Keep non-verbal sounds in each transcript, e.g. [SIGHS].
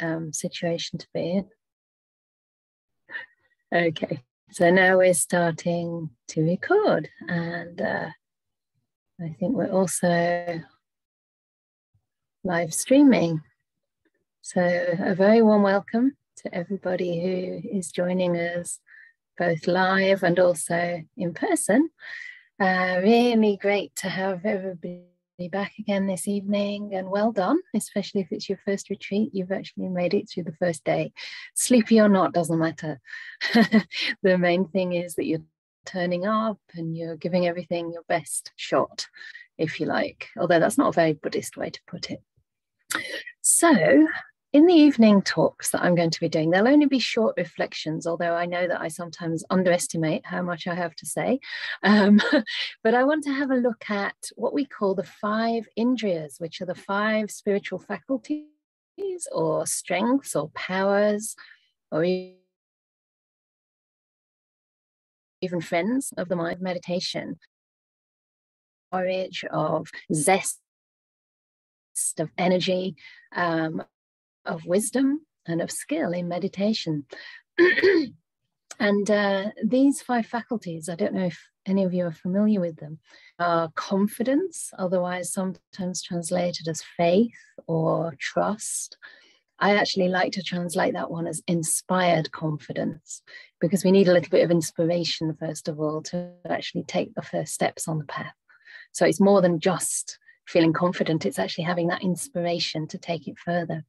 um, situation to be in. Okay, so now we're starting to record, and uh, I think we're also live streaming. So, a very warm welcome to everybody who is joining us both live and also in person. Uh, really great to have everybody back again this evening and well done, especially if it's your first retreat. You've actually made it through the first day. Sleepy or not, doesn't matter. [LAUGHS] the main thing is that you're turning up and you're giving everything your best shot, if you like, although that's not a very Buddhist way to put it. So, in the evening talks that I'm going to be doing, there'll only be short reflections, although I know that I sometimes underestimate how much I have to say. Um, [LAUGHS] but I want to have a look at what we call the five indriyas, which are the five spiritual faculties or strengths or powers or even friends of the mind meditation. Courage of zest of energy, um, of wisdom and of skill in meditation. [CLEARS THROAT] and uh, these five faculties, I don't know if any of you are familiar with them, are confidence, otherwise sometimes translated as faith or trust. I actually like to translate that one as inspired confidence because we need a little bit of inspiration, first of all, to actually take the first steps on the path. So it's more than just feeling confident, it's actually having that inspiration to take it further.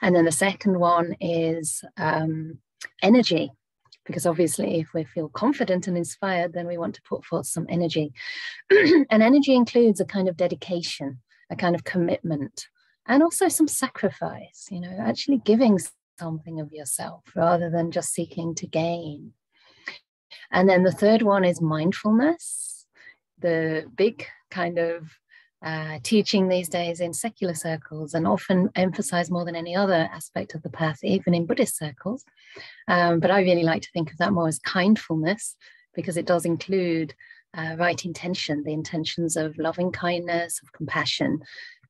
And then the second one is um, energy, because obviously, if we feel confident and inspired, then we want to put forth some energy. [CLEARS THROAT] and energy includes a kind of dedication, a kind of commitment, and also some sacrifice, you know, actually giving something of yourself rather than just seeking to gain. And then the third one is mindfulness, the big kind of uh, teaching these days in secular circles and often emphasize more than any other aspect of the path, even in Buddhist circles. Um, but I really like to think of that more as kindfulness because it does include uh, right intention, the intentions of loving kindness, of compassion,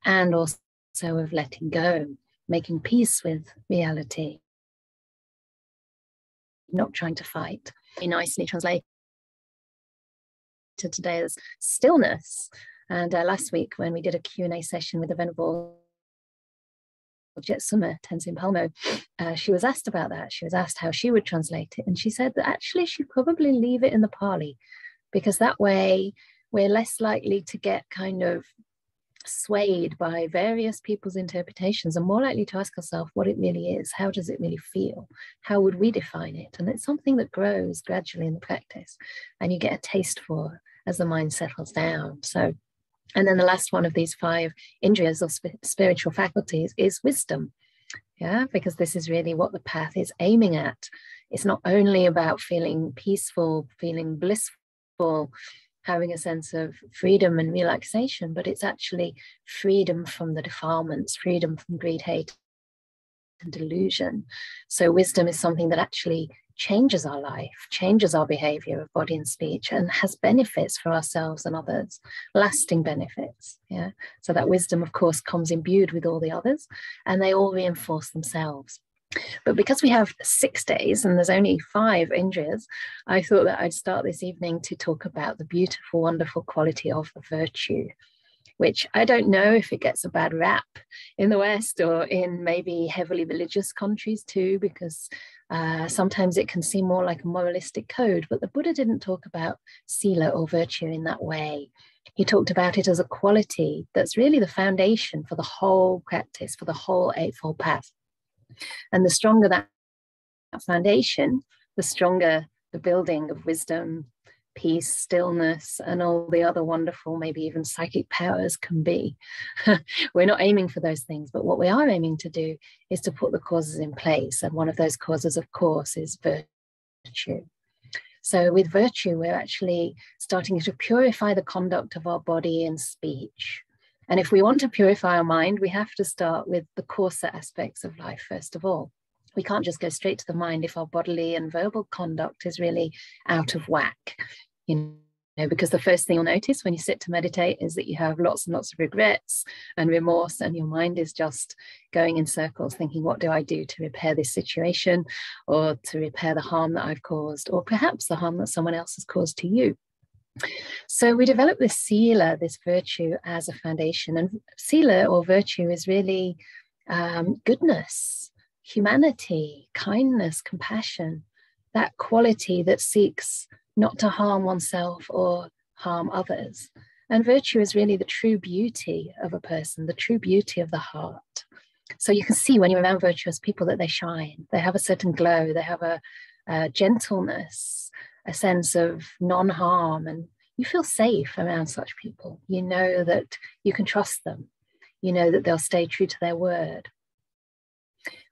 and also of letting go, making peace with reality, not trying to fight. Be nicely translated today as stillness and uh, last week, when we did a Q&A session with the Venerable Jetsunma Tenzin Palmo, uh, she was asked about that. She was asked how she would translate it. And she said that actually she'd probably leave it in the Pali because that way we're less likely to get kind of swayed by various people's interpretations and more likely to ask ourselves what it really is. How does it really feel? How would we define it? And it's something that grows gradually in the practice and you get a taste for as the mind settles down. So and then the last one of these five indriyas or sp- spiritual faculties is wisdom. Yeah, because this is really what the path is aiming at. It's not only about feeling peaceful, feeling blissful, having a sense of freedom and relaxation, but it's actually freedom from the defilements, freedom from greed, hate, and delusion. So, wisdom is something that actually changes our life, changes our behavior of body and speech, and has benefits for ourselves and others, lasting benefits. Yeah. So that wisdom, of course, comes imbued with all the others, and they all reinforce themselves. But because we have six days and there's only five indriyas, I thought that I'd start this evening to talk about the beautiful, wonderful quality of virtue which I don't know if it gets a bad rap in the West or in maybe heavily religious countries too, because uh, sometimes it can seem more like a moralistic code, but the Buddha didn't talk about sila or virtue in that way. He talked about it as a quality that's really the foundation for the whole practice, for the whole Eightfold Path. And the stronger that foundation, the stronger the building of wisdom, peace, stillness, and all the other wonderful, maybe even psychic powers can be. [LAUGHS] We're not aiming for those things, but what we are aiming to do is to put the causes in place. And one of those causes, of course, is virtue. So, with virtue, we're actually starting to purify the conduct of our body and speech. And if we want to purify our mind, we have to start with the coarser aspects of life, first of all we can't just go straight to the mind if our bodily and verbal conduct is really out of whack. You know, because the first thing you'll notice when you sit to meditate is that you have lots and lots of regrets and remorse, and your mind is just going in circles, thinking, What do I do to repair this situation or to repair the harm that I've caused, or perhaps the harm that someone else has caused to you? So we develop this sila, this virtue, as a foundation. And sila or virtue is really um, goodness, humanity, kindness, compassion, that quality that seeks not to harm oneself or harm others. And virtue is really the true beauty of a person, the true beauty of the heart. So you can see when you're around virtuous people that they shine, they have a certain glow, they have a, a gentleness, a sense of non harm, and you feel safe around such people. You know that you can trust them, you know that they'll stay true to their word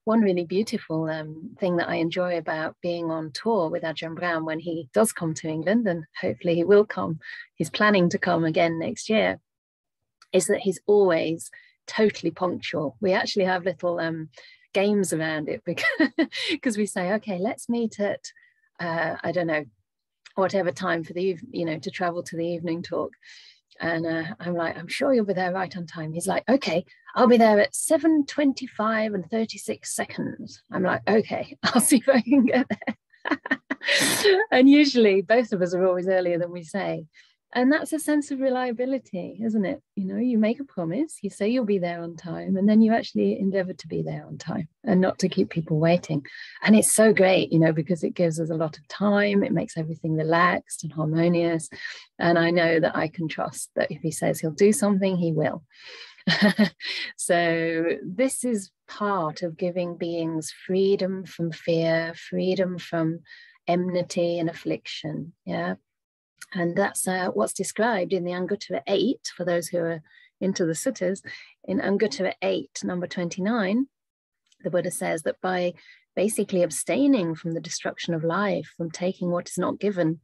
one really beautiful um, thing that I enjoy about being on tour with Ajahn Brahm when he does come to England, and hopefully he will come, he's planning to come again next year, is that he's always totally punctual. We actually have little um, games around it [LAUGHS] because, we say, okay, let's meet at, uh, I don't know, whatever time for the, you know, to travel to the evening talk. And uh, I'm like, I'm sure you'll be there right on time. He's like, okay, I'll be there at 7.25 and 36 seconds. I'm like, okay, [LAUGHS] I'll see if I can get there. [LAUGHS] and usually both of us are always earlier than we say. And that's a sense of reliability isn't it? You know you make a promise you say you'll be there on time and then you actually endeavor to be there on time and not to keep people waiting. And it's so great you know because it gives us a lot of time it makes everything relaxed and harmonious. And i know that i can trust that if he says he'll do something he will [LAUGHS] so this is part of giving beings freedom from fear freedom from enmity and affliction yeah and that's uh, what's described in the Anguttara 8, for those who are into the suttas. In Anguttara 8, number 29, the Buddha says that by basically abstaining from the destruction of life, from taking what is not given,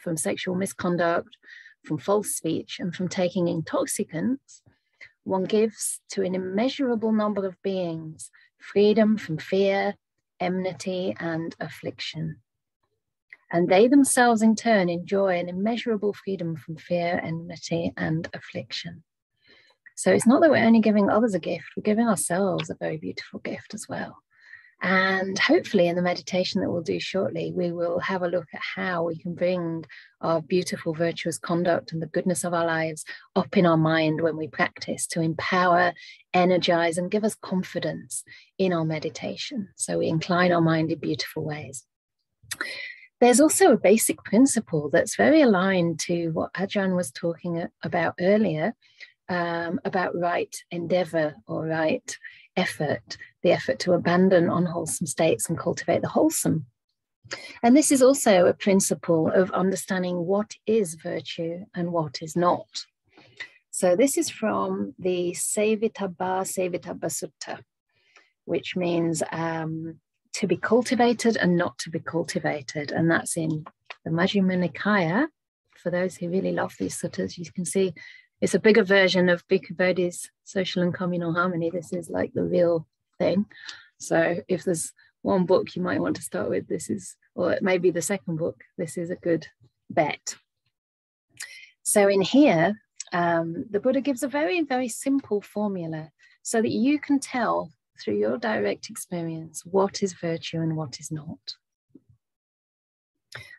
from sexual misconduct, from false speech, and from taking intoxicants, one gives to an immeasurable number of beings freedom from fear, enmity, and affliction and they themselves in turn enjoy an immeasurable freedom from fear, enmity, and affliction. So it's not that we're only giving others a gift, we're giving ourselves a very beautiful gift as well. And hopefully, in the meditation that we'll do shortly, we will have a look at how we can bring our beautiful, virtuous conduct and the goodness of our lives up in our mind when we practice to empower, energize, and give us confidence in our meditation. So we incline our mind in beautiful ways. There's also a basic principle that's very aligned to what Ajahn was talking about earlier um, about right endeavor or right effort, the effort to abandon unwholesome states and cultivate the wholesome. And this is also a principle of understanding what is virtue and what is not. So this is from the Sevitabba Sevitabba Sutta, which means um, to be cultivated and not to be cultivated. And that's in the Majjhima Nikaya. For those who really love these suttas, you can see it's a bigger version of Bhikkhu Bodhi's social and communal harmony. This is like the real thing. So if there's one book you might want to start with, this is, or it may be the second book, this is a good bet. So in here, um, the Buddha gives a very, very simple formula so that you can tell through your direct experience what is virtue and what is not.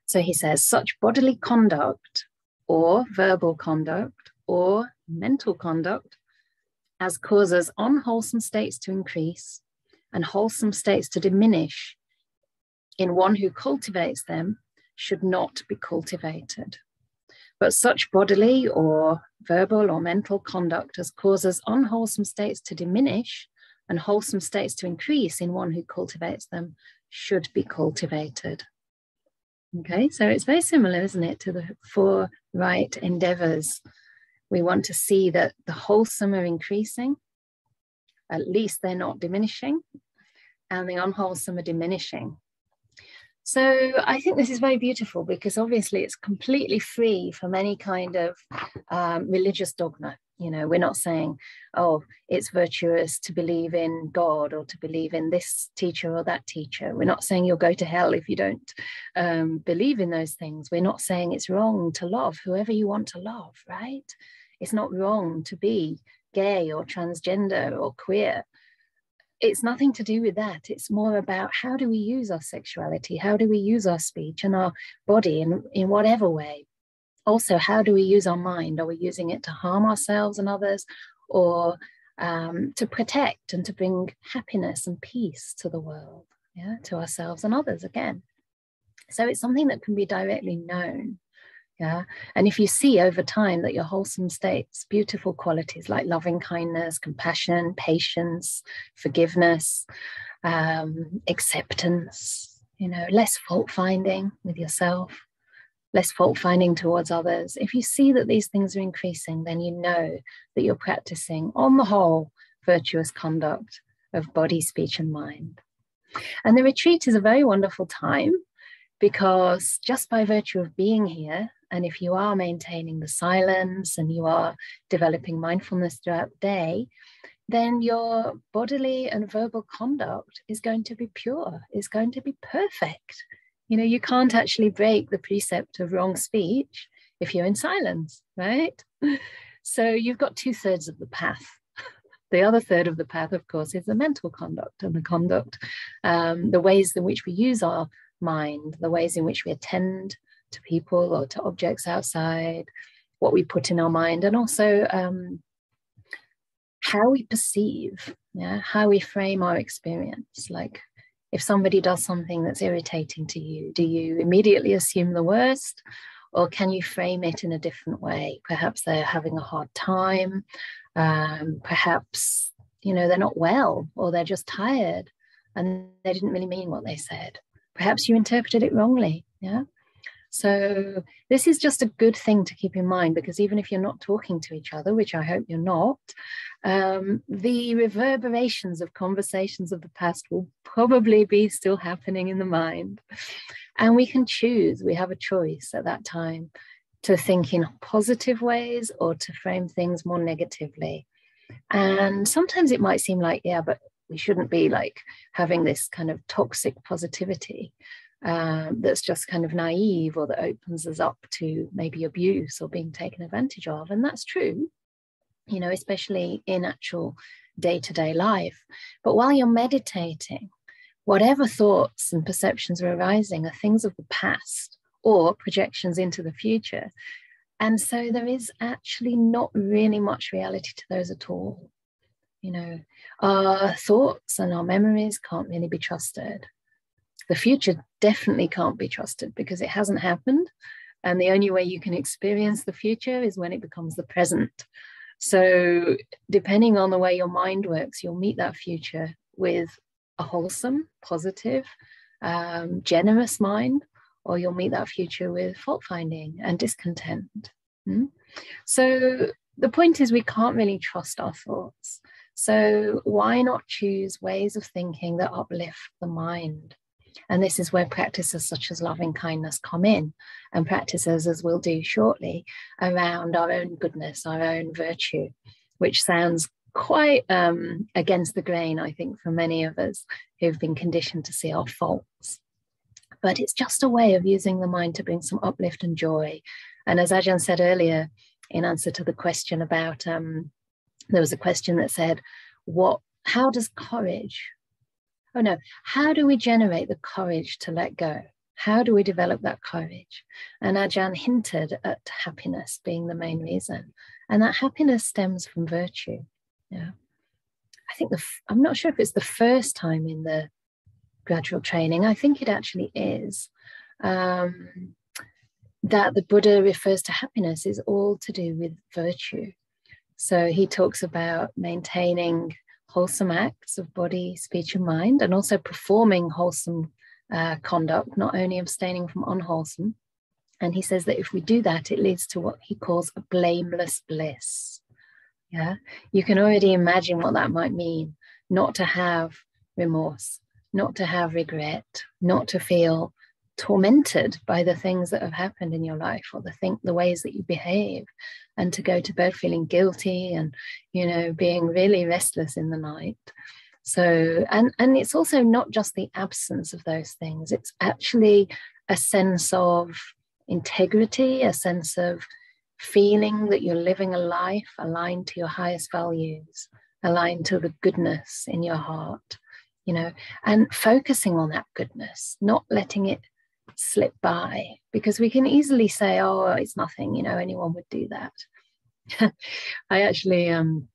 So he says, such bodily conduct or verbal conduct or mental conduct as causes unwholesome states to increase and wholesome states to diminish in one who cultivates them should not be cultivated. But such bodily or verbal or mental conduct as causes unwholesome states to diminish and wholesome states to increase in one who cultivates them should be cultivated. Okay, so it's very similar, isn't it, to the four right endeavors. We want to see that the wholesome are increasing, at least they're not diminishing, and the unwholesome are diminishing. So I think this is very beautiful because obviously it's completely free from any kind of um, religious dogma. You know, we're not saying, oh, it's virtuous to believe in God or to believe in this teacher or that teacher. We're not saying you'll go to hell if you don't um, believe in those things. We're not saying it's wrong to love whoever you want to love, right? It's not wrong to be gay or transgender or queer. It's nothing to do with that. It's more about how do we use our sexuality? How do we use our speech and our body in, in whatever way? also how do we use our mind are we using it to harm ourselves and others or um, to protect and to bring happiness and peace to the world yeah to ourselves and others again so it's something that can be directly known yeah and if you see over time that your wholesome states beautiful qualities like loving kindness compassion patience forgiveness um, acceptance you know less fault finding with yourself less fault finding towards others, if you see that these things are increasing, then you know that you're practicing, on the whole, virtuous conduct of body, speech, and mind. And the retreat is a very wonderful time because just by virtue of being here, and if you are maintaining the silence and you are developing mindfulness throughout the day, then your bodily and verbal conduct is going to be pure, is going to be perfect. You know, you can't actually break the precept of wrong speech if you're in silence, right? [LAUGHS] So you've got two thirds of the path. [LAUGHS] The other third of the path, of course, is the mental conduct and the conduct, um, the ways in which we use our mind, the ways in which we attend to people or to objects outside, what we put in our mind, and also um, how we perceive, yeah, how we frame our experience. Like if somebody does something that's irritating to you, do you immediately assume the worst? Or can you frame it in a different way? Perhaps they're having a hard time. Um, perhaps, you know, they're not well or they're just tired and they didn't really mean what they said. Perhaps you interpreted it wrongly. Yeah. So, this is just a good thing to keep in mind because even if you're not talking to each other, which I hope you're not, um, the reverberations of conversations of the past will probably be still happening in the mind. And we can choose, we have a choice at that time to think in positive ways or to frame things more negatively. And sometimes it might seem like, yeah, but we shouldn't be like having this kind of toxic positivity um, that's just kind of naive or that opens us up to maybe abuse or being taken advantage of. And that's true, you know, especially in actual day to day life. But while you're meditating, whatever thoughts and perceptions are arising are things of the past or projections into the future. And so there is actually not really much reality to those at all. You know, our thoughts and our memories can't really be trusted the future definitely can't be trusted because it hasn't happened. And the only way you can experience the future is when it becomes the present. So, depending on the way your mind works, you'll meet that future with a wholesome, positive, um, generous mind, or you'll meet that future with fault finding and discontent. Mm? So, the point is, we can't really trust our thoughts. So, why not choose ways of thinking that uplift the mind? And this is where practices such as loving kindness come in, and practices, as we'll do shortly, around our own goodness, our own virtue, which sounds quite um, against the grain, I think, for many of us who've been conditioned to see our faults. But it's just a way of using the mind to bring some uplift and joy. And as Ajahn said earlier, in answer to the question about, um, there was a question that said, "What? How does courage oh no, how do we generate the courage to let go? How do we develop that courage? And Ajahn hinted at happiness being the main reason. And that happiness stems from virtue. Yeah. I think the, I'm not sure if it's the first time in the gradual training, I think it actually is, um, that the Buddha refers to happiness is all to do with virtue. So he talks about maintaining wholesome acts of body, speech, and mind, and also performing wholesome uh, conduct, not only abstaining from unwholesome. And he says that if we do that, it leads to what he calls a blameless bliss. Yeah, you can already imagine what that might mean not to have remorse, not to have regret, not to feel tormented by the things that have happened in your life or the think the ways that you behave and to go to bed feeling guilty and you know being really restless in the night. So and and it's also not just the absence of those things it's actually a sense of integrity a sense of feeling that you're living a life aligned to your highest values aligned to the goodness in your heart you know and focusing on that goodness not letting it slip by because we can easily say, oh, it's nothing, you know, anyone would do that. [LAUGHS] I actually, um,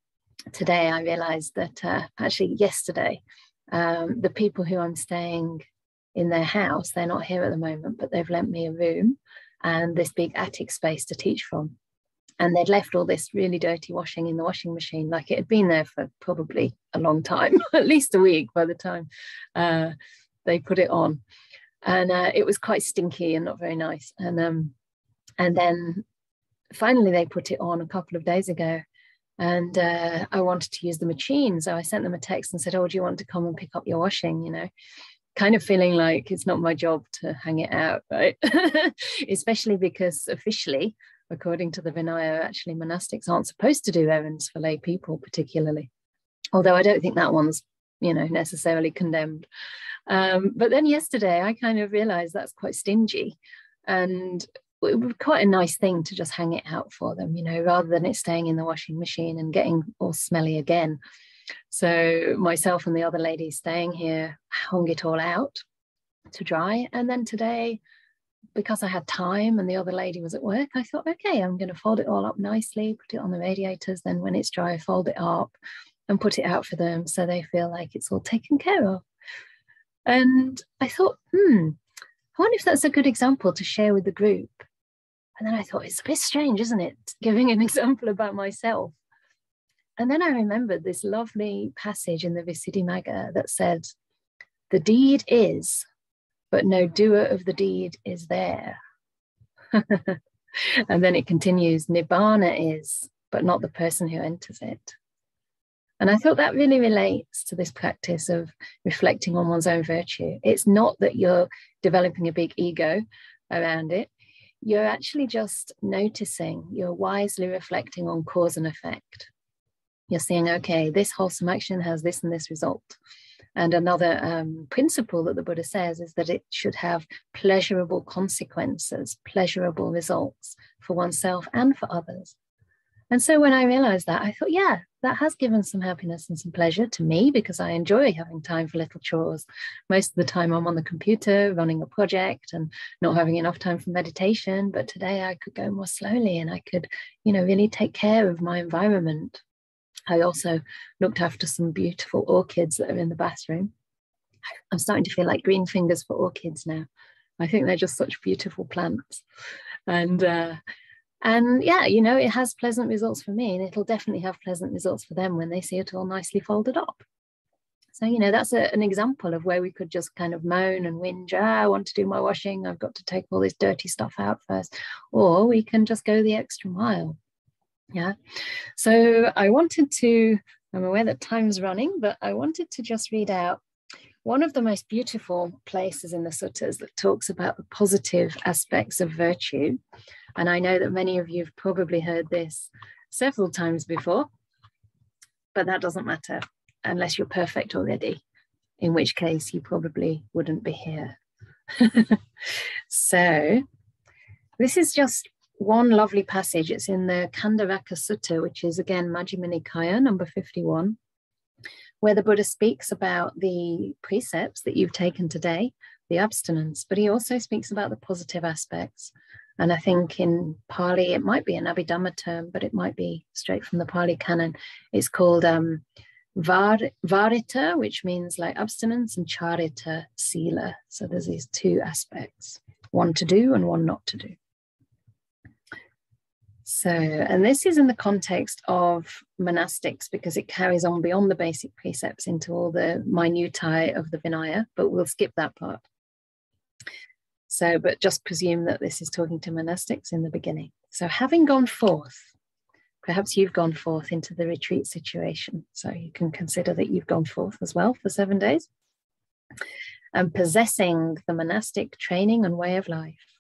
today I realized that uh, actually yesterday, um, the people who I'm staying in their house, they're not here at the moment, but they've lent me a room and this big attic space to teach from. And they'd left all this really dirty washing in the washing machine, like it had been there for probably a long time, [LAUGHS] at least a week by the time uh, they put it on and uh, it was quite stinky and not very nice. And um, and then finally they put it on a couple of days ago, and uh, I wanted to use the machine, so I sent them a text and said, "Oh, do you want to come and pick up your washing?" You know, kind of feeling like it's not my job to hang it out, right? [LAUGHS] Especially because officially, according to the Vinaya, actually monastics aren't supposed to do errands for lay people, particularly. Although I don't think that one's you know necessarily condemned um, but then yesterday I kind of realized that's quite stingy and it quite a nice thing to just hang it out for them, you know, rather than it staying in the washing machine and getting all smelly again. So myself and the other lady staying here hung it all out to dry. And then today, because I had time and the other lady was at work, I thought, okay, I'm going to fold it all up nicely, put it on the radiators. Then when it's dry, fold it up and put it out for them so they feel like it's all taken care of. And I thought, hmm, I wonder if that's a good example to share with the group. And then I thought, it's a bit strange, isn't it? Giving an [LAUGHS] example about myself. And then I remembered this lovely passage in the Visuddhimagga that said, The deed is, but no doer of the deed is there. [LAUGHS] and then it continues, Nibbana is, but not the person who enters it. And I thought that really relates to this practice of reflecting on one's own virtue. It's not that you're developing a big ego around it, you're actually just noticing, you're wisely reflecting on cause and effect. You're saying, okay, this wholesome action has this and this result. And another um, principle that the Buddha says is that it should have pleasurable consequences, pleasurable results for oneself and for others. And so when I realized that, I thought, yeah, that has given some happiness and some pleasure to me because I enjoy having time for little chores. Most of the time, I'm on the computer running a project and not having enough time for meditation. But today, I could go more slowly and I could, you know, really take care of my environment. I also looked after some beautiful orchids that are in the bathroom. I'm starting to feel like green fingers for orchids now. I think they're just such beautiful plants. And uh, and yeah you know it has pleasant results for me and it'll definitely have pleasant results for them when they see it all nicely folded up. So you know that's a, an example of where we could just kind of moan and whinge ah, i want to do my washing. I've got to take all this dirty stuff out first. Or we can just go the extra mile. Yeah. So i wanted to i'm aware that time's running but i wanted to just read out one of the most beautiful places in the suttas that talks about the positive aspects of virtue and I know that many of you have probably heard this several times before, but that doesn't matter unless you're perfect already, in which case you probably wouldn't be here. [LAUGHS] so, this is just one lovely passage. It's in the Kandaraka Sutta, which is again Majjhima Nikaya, number 51, where the Buddha speaks about the precepts that you've taken today, the abstinence, but he also speaks about the positive aspects and I think in Pali, it might be an Abhidhamma term, but it might be straight from the Pali canon. It's called um, var, varita, which means like abstinence, and charita, sila. So there's these two aspects one to do and one not to do. So, and this is in the context of monastics because it carries on beyond the basic precepts into all the minutiae of the Vinaya, but we'll skip that part. So, but just presume that this is talking to monastics in the beginning. So, having gone forth, perhaps you've gone forth into the retreat situation. So, you can consider that you've gone forth as well for seven days. and possessing the monastic training and way of life.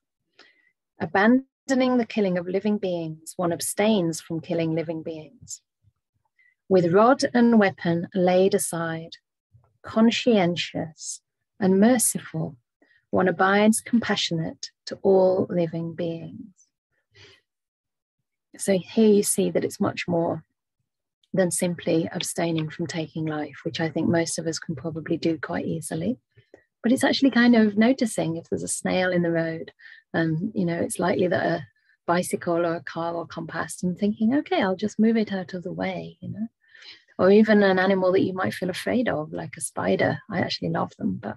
Abandoning the killing of living beings, one abstains from killing living beings. With rod and weapon laid aside, conscientious and merciful, one abides compassionate to all living beings. So here you see that it's much more than simply abstaining from taking life, which I think most of us can probably do quite easily. But it's actually kind of noticing if there's a snail in the road, and you know, it's likely that a bicycle or a car will come past and thinking, okay, I'll just move it out of the way, you know. Or even an animal that you might feel afraid of, like a spider. I actually love them, but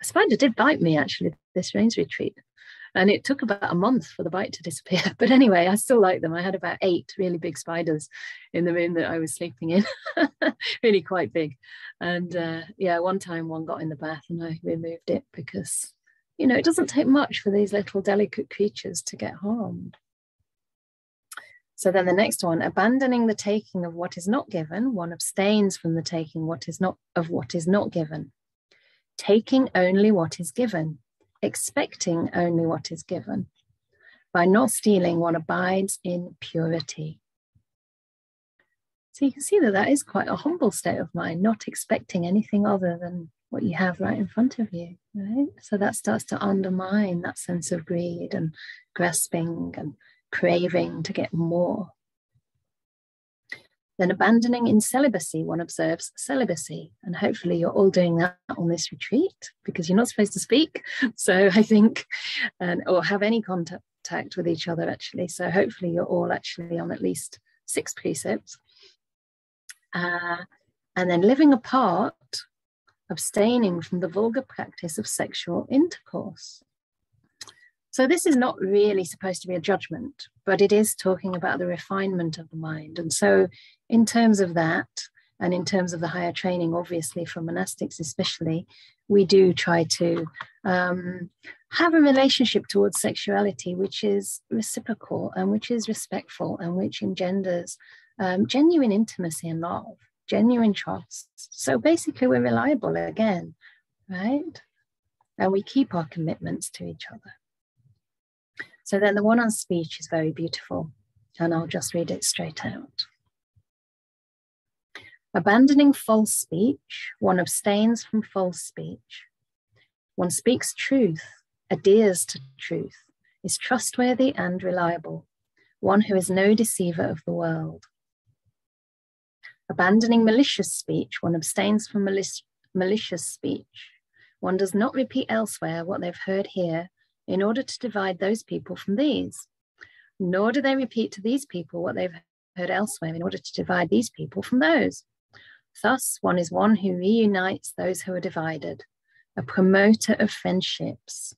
a spider did bite me actually this rains retreat. And it took about a month for the bite to disappear. [LAUGHS] But anyway i still like them. I had about eight really big spiders in the room that i was sleeping in. [LAUGHS] Really quite big. And uh, yeah one time one got in the bath and i removed it because you know it doesn't take much for these little delicate creatures to get harmed so then the next one abandoning the taking of what is not given one abstains from the taking what is not of what is not given taking only what is given expecting only what is given. By not stealing, one abides in purity. So you can see that that is quite a humble state of mind, not expecting anything other than what you have right in front of you, right? So that starts to undermine that sense of greed and grasping and craving to get more. Then abandoning in celibacy, one observes celibacy. And hopefully you're all doing that on this retreat because you're not supposed to speak. [LAUGHS] So I think, and, or have any contact with each other actually. So hopefully you're all actually on at least six precepts. Uh, and then living apart, abstaining from the vulgar practice of sexual intercourse. So, this is not really supposed to be a judgment, but it is talking about the refinement of the mind. And so, in terms of that, and in terms of the higher training, obviously, for monastics especially, we do try to um, have a relationship towards sexuality which is reciprocal and which is respectful and which engenders um, genuine intimacy and love, genuine trust. So basically, we're reliable again, right? And we keep our commitments to each other. So then the one on speech is very beautiful, and I'll just read it straight out. Abandoning false speech, one abstains from false speech. One speaks truth, adheres to truth, is trustworthy and reliable, one who is no deceiver of the world. Abandoning malicious speech, one abstains from malic- malicious speech. One does not repeat elsewhere what they've heard here in order to divide those people from these. Nor do they repeat to these people what they've heard elsewhere in order to divide these people from those. Thus, one is one who reunites those who are divided, a promoter of friendships,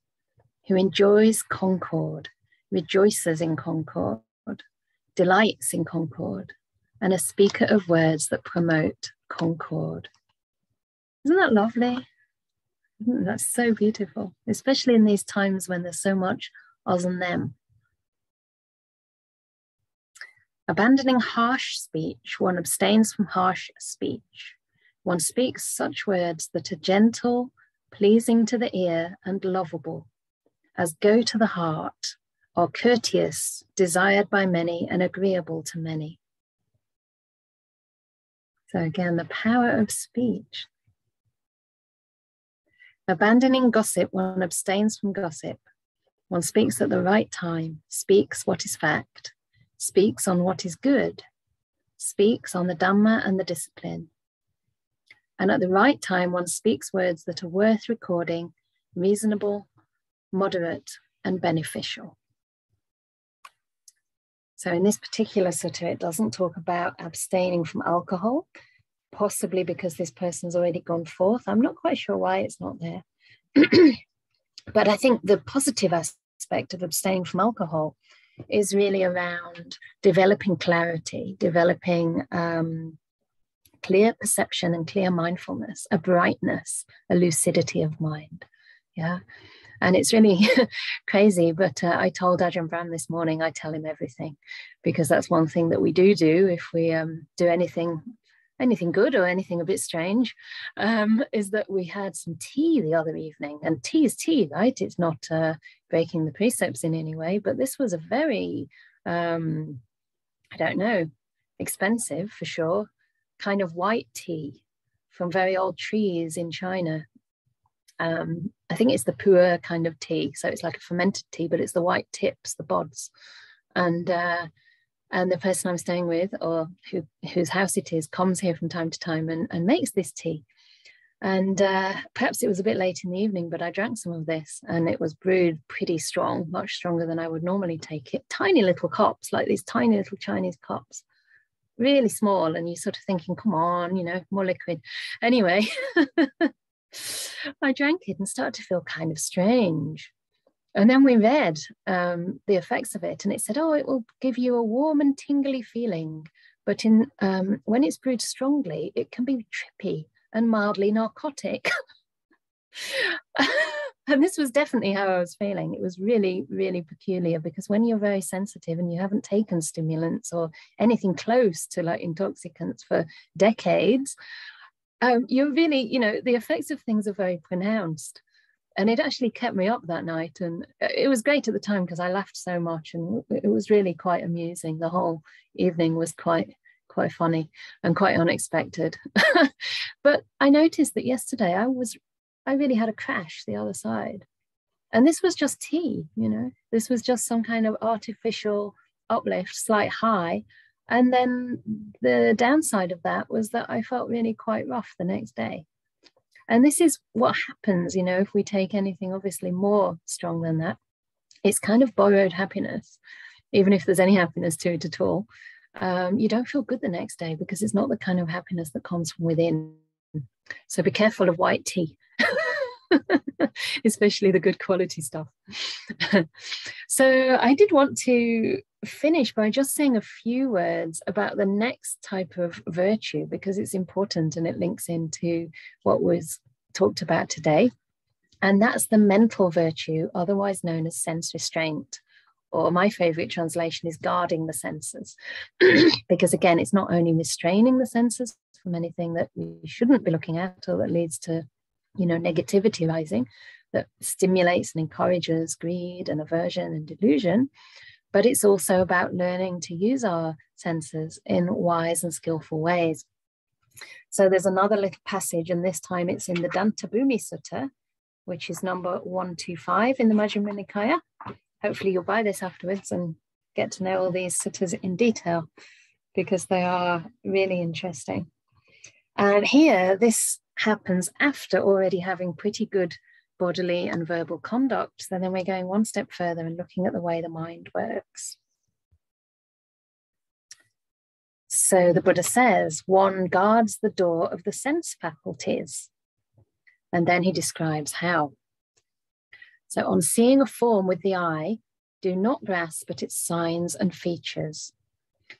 who enjoys concord, rejoices in concord, delights in concord, and a speaker of words that promote concord. Isn't that lovely? Mm, that's so beautiful, especially in these times when there's so much us and them. Abandoning harsh speech, one abstains from harsh speech. One speaks such words that are gentle, pleasing to the ear, and lovable, as go to the heart, are courteous, desired by many, and agreeable to many. So, again, the power of speech. Abandoning gossip, one abstains from gossip. One speaks at the right time, speaks what is fact, speaks on what is good, speaks on the Dhamma and the discipline. And at the right time, one speaks words that are worth recording, reasonable, moderate, and beneficial. So, in this particular sutta, it doesn't talk about abstaining from alcohol, possibly because this person's already gone forth. I'm not quite sure why it's not there. [CLEARS THROAT] but I think the positive aspect of abstaining from alcohol is really around developing clarity, developing um, clear perception and clear mindfulness, a brightness, a lucidity of mind. Yeah. And it's really [LAUGHS] crazy, but uh, I told Ajahn Brahm this morning, I tell him everything because that's one thing that we do do if we um, do anything anything good or anything a bit strange um, is that we had some tea the other evening. And tea is tea, right? It's not uh, breaking the precepts in any way, but this was a very, um, I don't know, expensive for sure, kind of white tea from very old trees in China. Um, I think it's the pu'er kind of tea. So it's like a fermented tea, but it's the white tips, the bods. And uh, and the person I'm staying with or who, whose house it is comes here from time to time and, and makes this tea. And uh, perhaps it was a bit late in the evening, but I drank some of this and it was brewed pretty strong, much stronger than I would normally take it. Tiny little cups, like these tiny little Chinese cups, really small. And you're sort of thinking, come on, you know, more liquid. Anyway, [LAUGHS] [SIGHS] I drank it and started to feel kind of strange. And then we read um, the effects of it, and it said, "Oh, it will give you a warm and tingly feeling, but in um, when it's brewed strongly, it can be trippy and mildly narcotic." [LAUGHS] and this was definitely how I was feeling. It was really, really peculiar because when you're very sensitive and you haven't taken stimulants or anything close to like intoxicants for decades, um, you're really, you know, the effects of things are very pronounced. And it actually kept me up that night. And it was great at the time because i laughed so much and it was really quite amusing. The whole evening was quite quite funny and quite unexpected. [LAUGHS] But i noticed that yesterday i was i really had a crash the other side. And this was just tea you know? This was just some kind of artificial uplift slight high and then the downside of that was that i felt really quite rough the next day and this is what happens, you know, if we take anything obviously more strong than that. It's kind of borrowed happiness, even if there's any happiness to it at all. Um, you don't feel good the next day because it's not the kind of happiness that comes from within. So be careful of white tea. [LAUGHS] especially the good quality stuff. [LAUGHS] so I did want to finish by just saying a few words about the next type of virtue because it's important and it links into what was talked about today. And that's the mental virtue, otherwise known as sense restraint. Or my favorite translation is guarding the senses. [CLEARS THROAT] because again, it's not only restraining the senses from anything that we shouldn't be looking at or that leads to you know, negativity rising that stimulates and encourages greed and aversion and delusion. But it's also about learning to use our senses in wise and skillful ways. So there's another little passage, and this time it's in the Dantabhumi Sutta, which is number 125 in the Majjhima Nikaya. Hopefully, you'll buy this afterwards and get to know all these suttas in detail because they are really interesting. And here, this happens after already having pretty good bodily and verbal conduct. So then we're going one step further and looking at the way the mind works. So the Buddha says one guards the door of the sense faculties. And then he describes how. So, on seeing a form with the eye, do not grasp at its signs and features.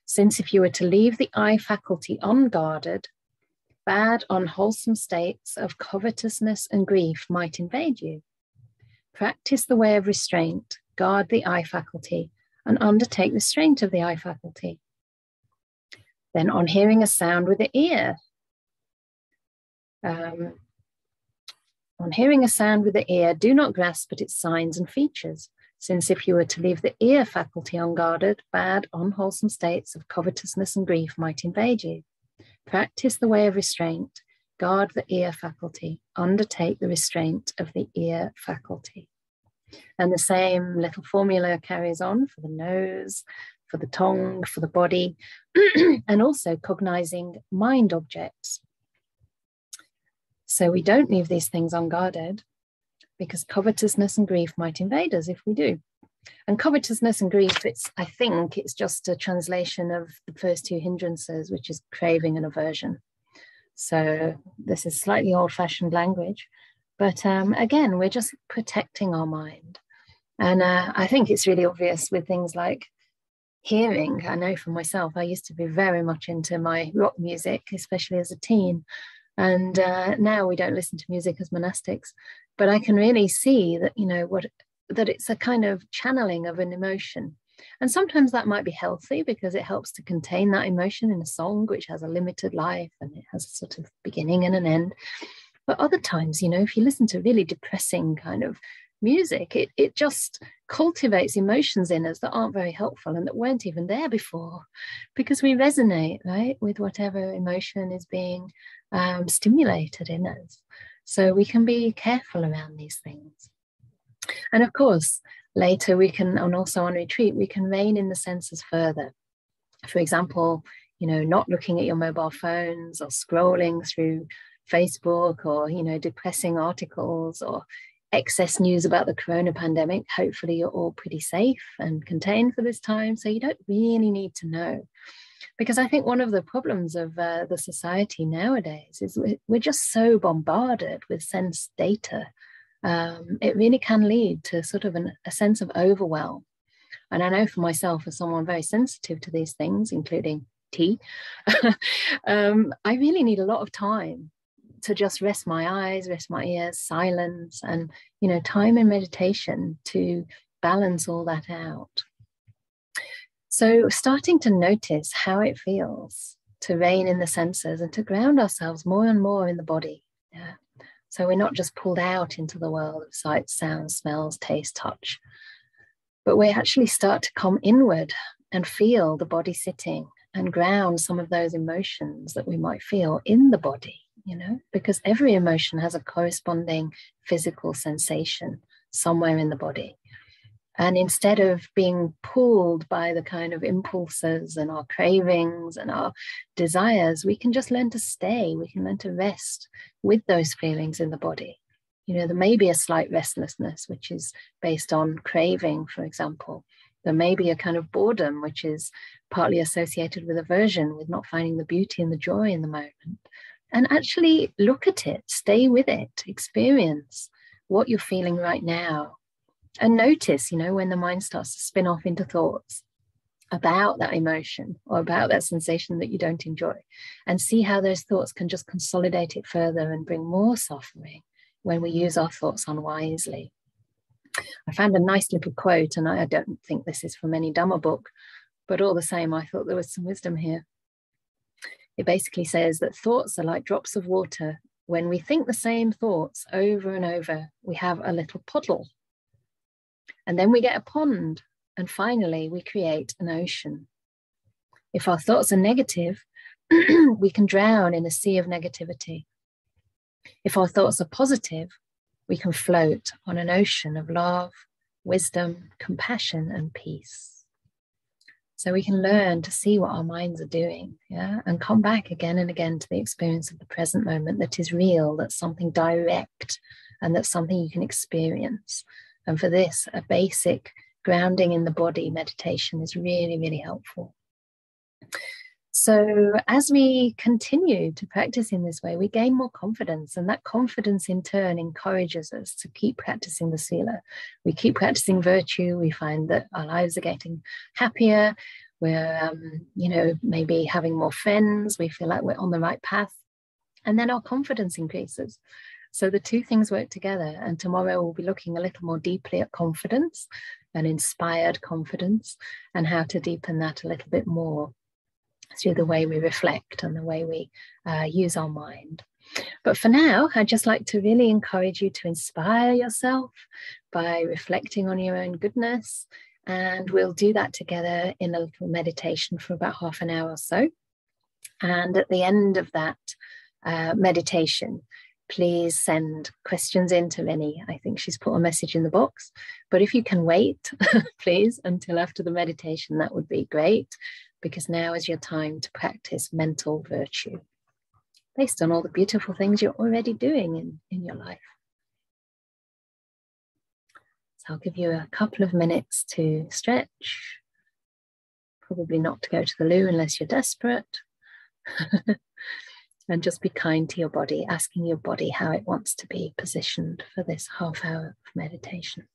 Since if you were to leave the eye faculty unguarded, bad, unwholesome states of covetousness and grief might invade you. Practice the way of restraint, guard the eye faculty, and undertake restraint of the eye faculty. Then, on hearing a sound with the ear, um, on hearing a sound with the ear, do not grasp at its signs and features, since if you were to leave the ear faculty unguarded, bad, unwholesome states of covetousness and grief might invade you. Practice the way of restraint. Guard the ear faculty. Undertake the restraint of the ear faculty. And the same little formula carries on for the nose, for the tongue, for the body, [CLEARS THROAT] and also cognizing mind objects. So we don't leave these things unguarded because covetousness and grief might invade us if we do. And covetousness and grief, it's I think it's just a translation of the first two hindrances, which is craving and aversion. So this is slightly old-fashioned language, but um, again, we're just protecting our mind. And uh, I think it's really obvious with things like hearing. I know for myself, I used to be very much into my rock music, especially as a teen. And uh, now we don't listen to music as monastics, but I can really see that, you know, what that it's a kind of channeling of an emotion. And sometimes that might be healthy because it helps to contain that emotion in a song which has a limited life and it has a sort of beginning and an end. But other times, you know, if you listen to really depressing kind of music, it, it just cultivates emotions in us that aren't very helpful and that weren't even there before because we resonate, right, with whatever emotion is being um, stimulated in us. So we can be careful around these things. And of course, later we can, and also on retreat, we can rein in the senses further. For example, you know, not looking at your mobile phones or scrolling through Facebook or, you know, depressing articles or excess news about the corona pandemic. Hopefully, you're all pretty safe and contained for this time. So you don't really need to know. Because I think one of the problems of uh, the society nowadays is we're just so bombarded with sense data. Um, it really can lead to sort of an, a sense of overwhelm. And I know for myself, as someone very sensitive to these things, including tea, [LAUGHS] um, I really need a lot of time to just rest my eyes, rest my ears, silence, and you know, time in meditation to balance all that out. So, starting to notice how it feels to rein in the senses and to ground ourselves more and more in the body. Yeah. So, we're not just pulled out into the world of sights, sounds, smells, taste, touch, but we actually start to come inward and feel the body sitting and ground some of those emotions that we might feel in the body you know, because every emotion has a corresponding physical sensation somewhere in the body. And instead of being pulled by the kind of impulses and our cravings and our desires, we can just learn to stay, we can learn to rest with those feelings in the body. You know, there may be a slight restlessness, which is based on craving, for example. There may be a kind of boredom, which is partly associated with aversion, with not finding the beauty and the joy in the moment and actually look at it, stay with it, experience what you're feeling right now. And notice, you know, when the mind starts to spin off into thoughts about that emotion or about that sensation that you don't enjoy, and see how those thoughts can just consolidate it further and bring more suffering when we use our thoughts unwisely. I found a nice little quote, and I don't think this is from any Dhamma book, but all the same, I thought there was some wisdom here. It basically says that thoughts are like drops of water. When we think the same thoughts over and over, we have a little puddle. And then we get a pond. And finally, we create an ocean. If our thoughts are negative, [CLEARS THROAT] we can drown in a sea of negativity. If our thoughts are positive, we can float on an ocean of love, wisdom, compassion, and peace so we can learn to see what our minds are doing yeah and come back again and again to the experience of the present moment that is real that's something direct and that's something you can experience and for this a basic grounding in the body meditation is really really helpful. So, as we continue to practice in this way, we gain more confidence, and that confidence in turn encourages us to keep practicing the Sila. We keep practicing virtue, we find that our lives are getting happier, we're, um, you know, maybe having more friends, we feel like we're on the right path, and then our confidence increases. So, the two things work together, and tomorrow we'll be looking a little more deeply at confidence and inspired confidence and how to deepen that a little bit more through the way we reflect and the way we uh, use our mind. But for now, I'd just like to really encourage you to inspire yourself by reflecting on your own goodness. And we'll do that together in a little meditation for about half an hour or so. And at the end of that uh, meditation, please send questions in to Lenny. I think she's put a message in the box. But if you can wait, [LAUGHS] please, until after the meditation, that would be great because now is your time to practice mental virtue based on all the beautiful things you're already doing in, in your life. So I'll give you a couple of minutes to stretch, probably not to go to the loo unless you're desperate. [LAUGHS] and just be kind to your body, asking your body how it wants to be positioned for this half hour of meditation.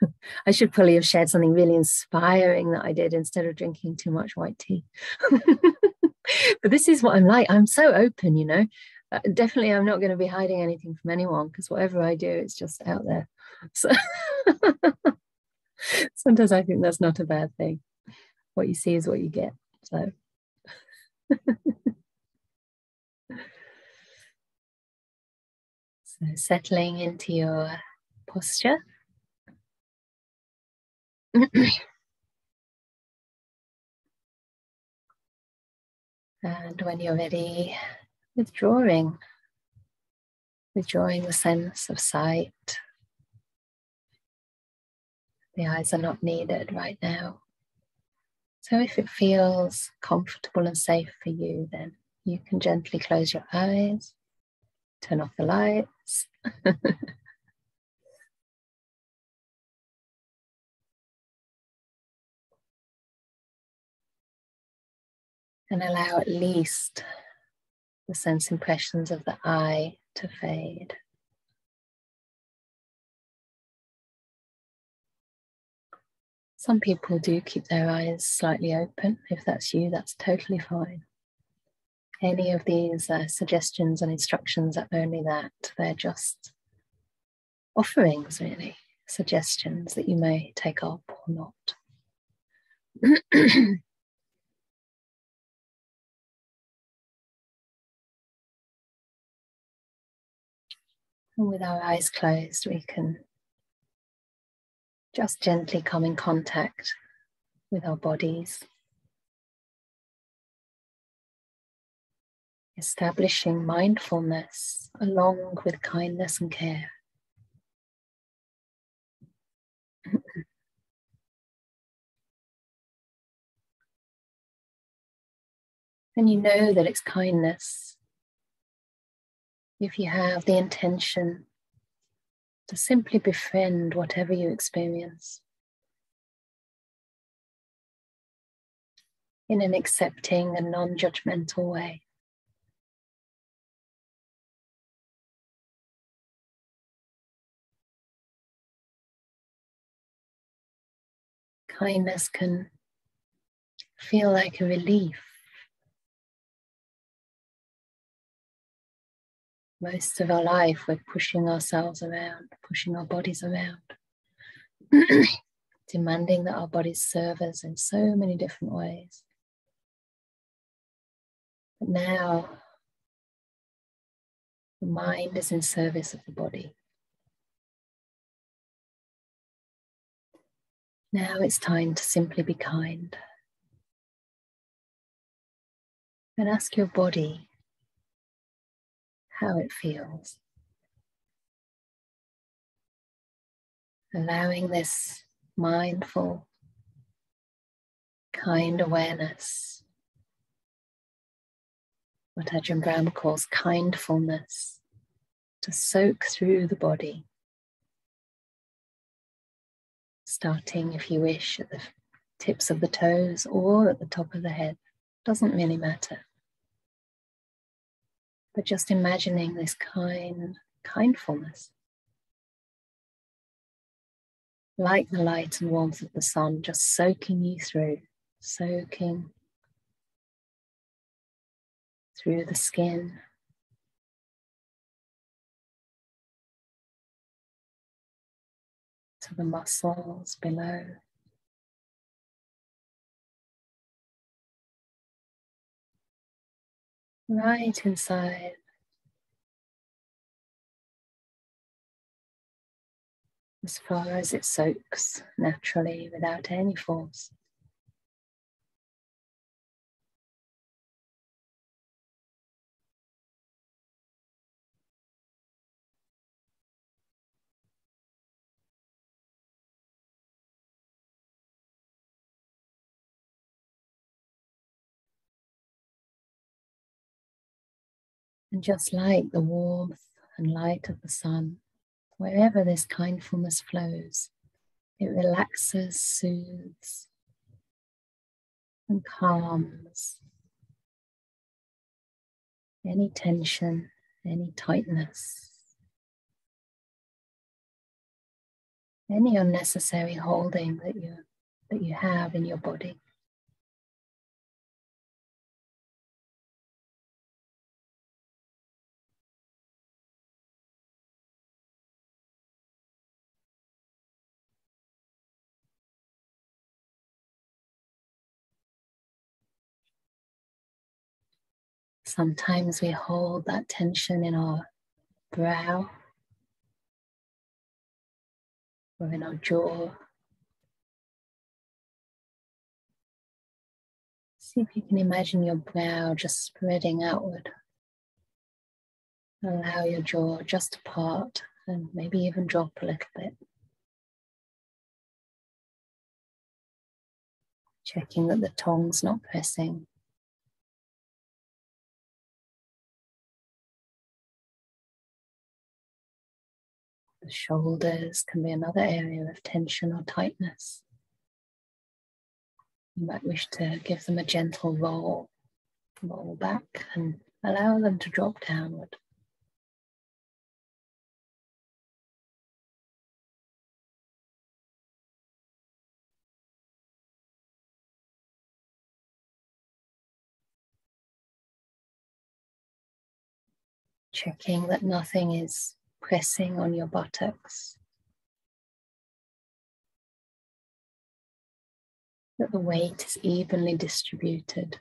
[LAUGHS] I should probably have shared something really inspiring that I did instead of drinking too much white tea. [LAUGHS] but this is what I'm like. I'm so open, you know. Uh, definitely, I'm not going to be hiding anything from anyone because whatever I do, it's just out there. So [LAUGHS] sometimes I think that's not a bad thing. What you see is what you get. So. so settling into your posture. [CLEARS THROAT] and when you're ready, withdrawing, withdrawing the sense of sight. The eyes are not needed right now. So if it feels comfortable and safe for you, then you can gently close your eyes, turn off the lights. [LAUGHS] and allow at least the sense impressions of the eye to fade. Some people do keep their eyes slightly open. If that's you, that's totally fine. Any of these uh, suggestions and instructions are only that. They're just offerings, really, suggestions that you may take up or not. [CLEARS THROAT] And with our eyes closed, we can just gently come in contact with our bodies, establishing mindfulness along with kindness and care. [CLEARS THROAT] and you know that it's kindness if you have the intention to simply befriend whatever you experience in an accepting and non judgmental way. Kindness can feel like a relief most of our life we're pushing ourselves around, pushing our bodies around, [CLEARS THROAT] demanding that our bodies serve us in so many different ways. But now the mind is in service of the body. Now it's time to simply be kind. And ask your body how it feels. Allowing this mindful, kind awareness, what Ajahn Brahm calls kindfulness, to soak through the body. Starting, if you wish, at the tips of the toes or at the top of the head, doesn't really matter but just imagining this kind kindfulness. Like the light and warmth of the sun, just soaking you through, soaking through the skin. To the muscles below. Right inside. As far as it soaks naturally without any force. And just like the warmth and light of the sun, wherever this kindfulness flows, it relaxes, soothes, and calms any tension, any tightness. any unnecessary holding that you that you have in your body. Sometimes we hold that tension in our brow or in our jaw. See if you can imagine your brow just spreading outward. Allow your jaw just to part and maybe even drop a little bit. Checking that the tongue's not pressing. The shoulders can be another area of tension or tightness. You might wish to give them a gentle roll, roll back and allow them to drop downward. Checking that nothing is pressing on your buttocks. That the weight is evenly distributed.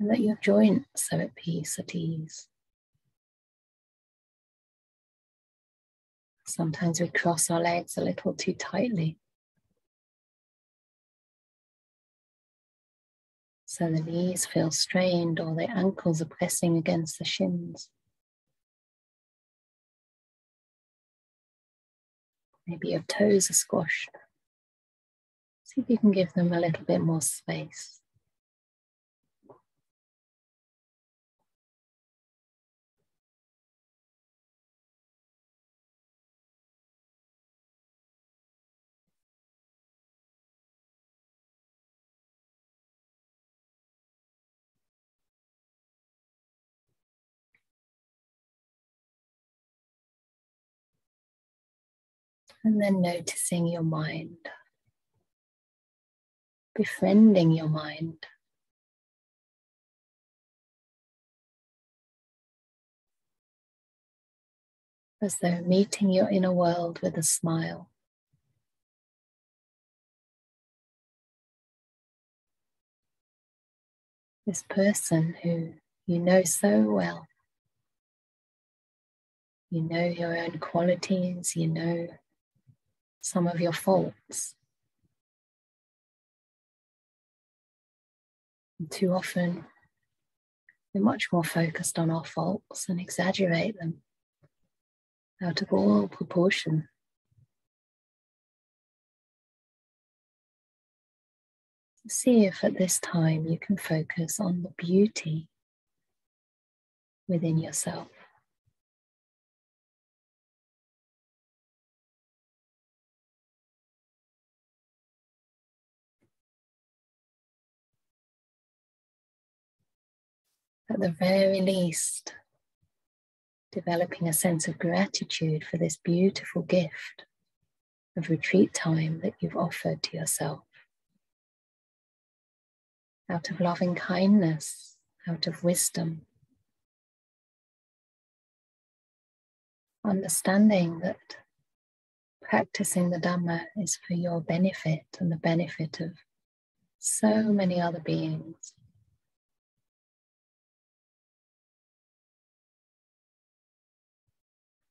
And that your joints are at peace, at ease. Sometimes we cross our legs a little too tightly. So the knees feel strained or the ankles are pressing against the shins. Maybe your toes are squashed. See if you can give them a little bit more space. And then noticing your mind, befriending your mind. As though meeting your inner world with a smile. This person who you know so well. You know your own qualities, you know some of your faults. And too often, we're much more focused on our faults and exaggerate them out of all proportion. See if at this time you can focus on the beauty within yourself. At the very least, developing a sense of gratitude for this beautiful gift of retreat time that you've offered to yourself. Out of loving kindness, out of wisdom. Understanding that practicing the Dhamma is for your benefit and the benefit of so many other beings.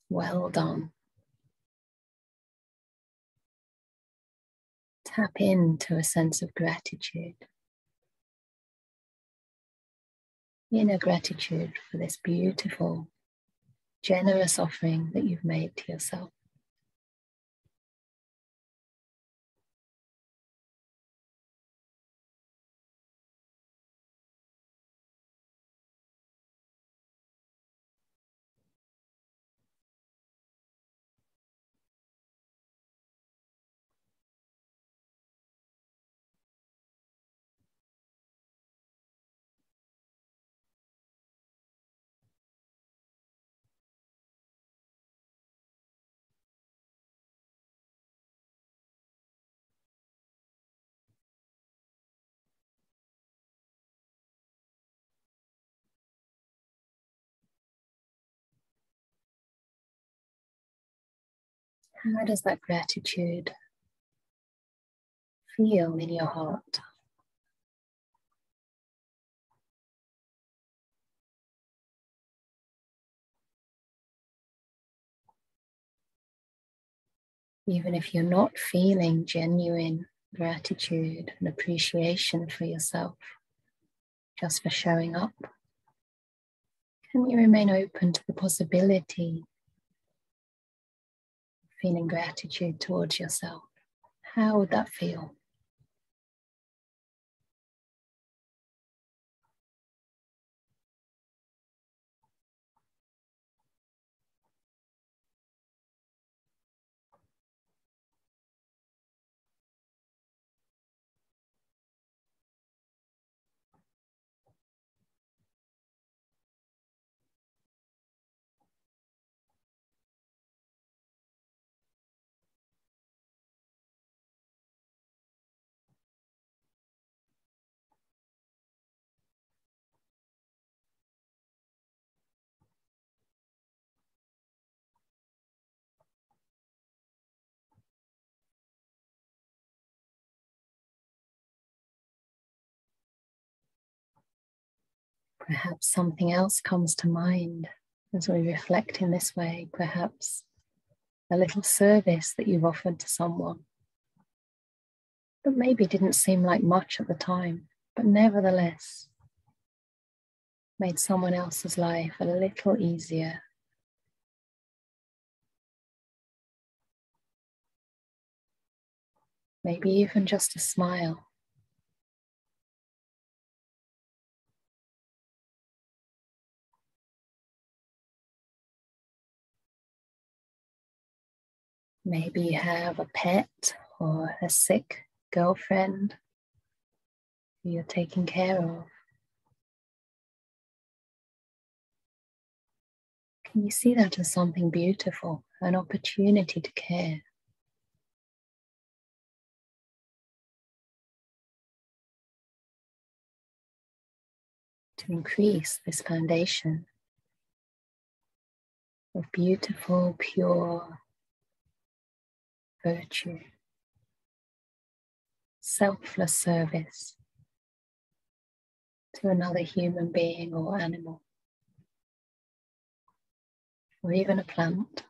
Well done. Tap into a sense of gratitude. Inner gratitude for this beautiful, generous offering that you've made to yourself. How does that gratitude feel in your heart? Even if you're not feeling genuine gratitude and appreciation for yourself, just for showing up, can you remain open to the possibility feeling gratitude towards yourself? How would that feel? Perhaps something else comes to mind as we reflect in this way. Perhaps a little service that you've offered to someone that maybe didn't seem like much at the time, but nevertheless made someone else's life a little easier. Maybe even just a smile. Maybe you have a pet or a sick girlfriend you're taking care of. Can you see that as something beautiful, an opportunity to care? To increase this foundation of beautiful, pure virtue, selfless service to another human being or animal, or even a plant.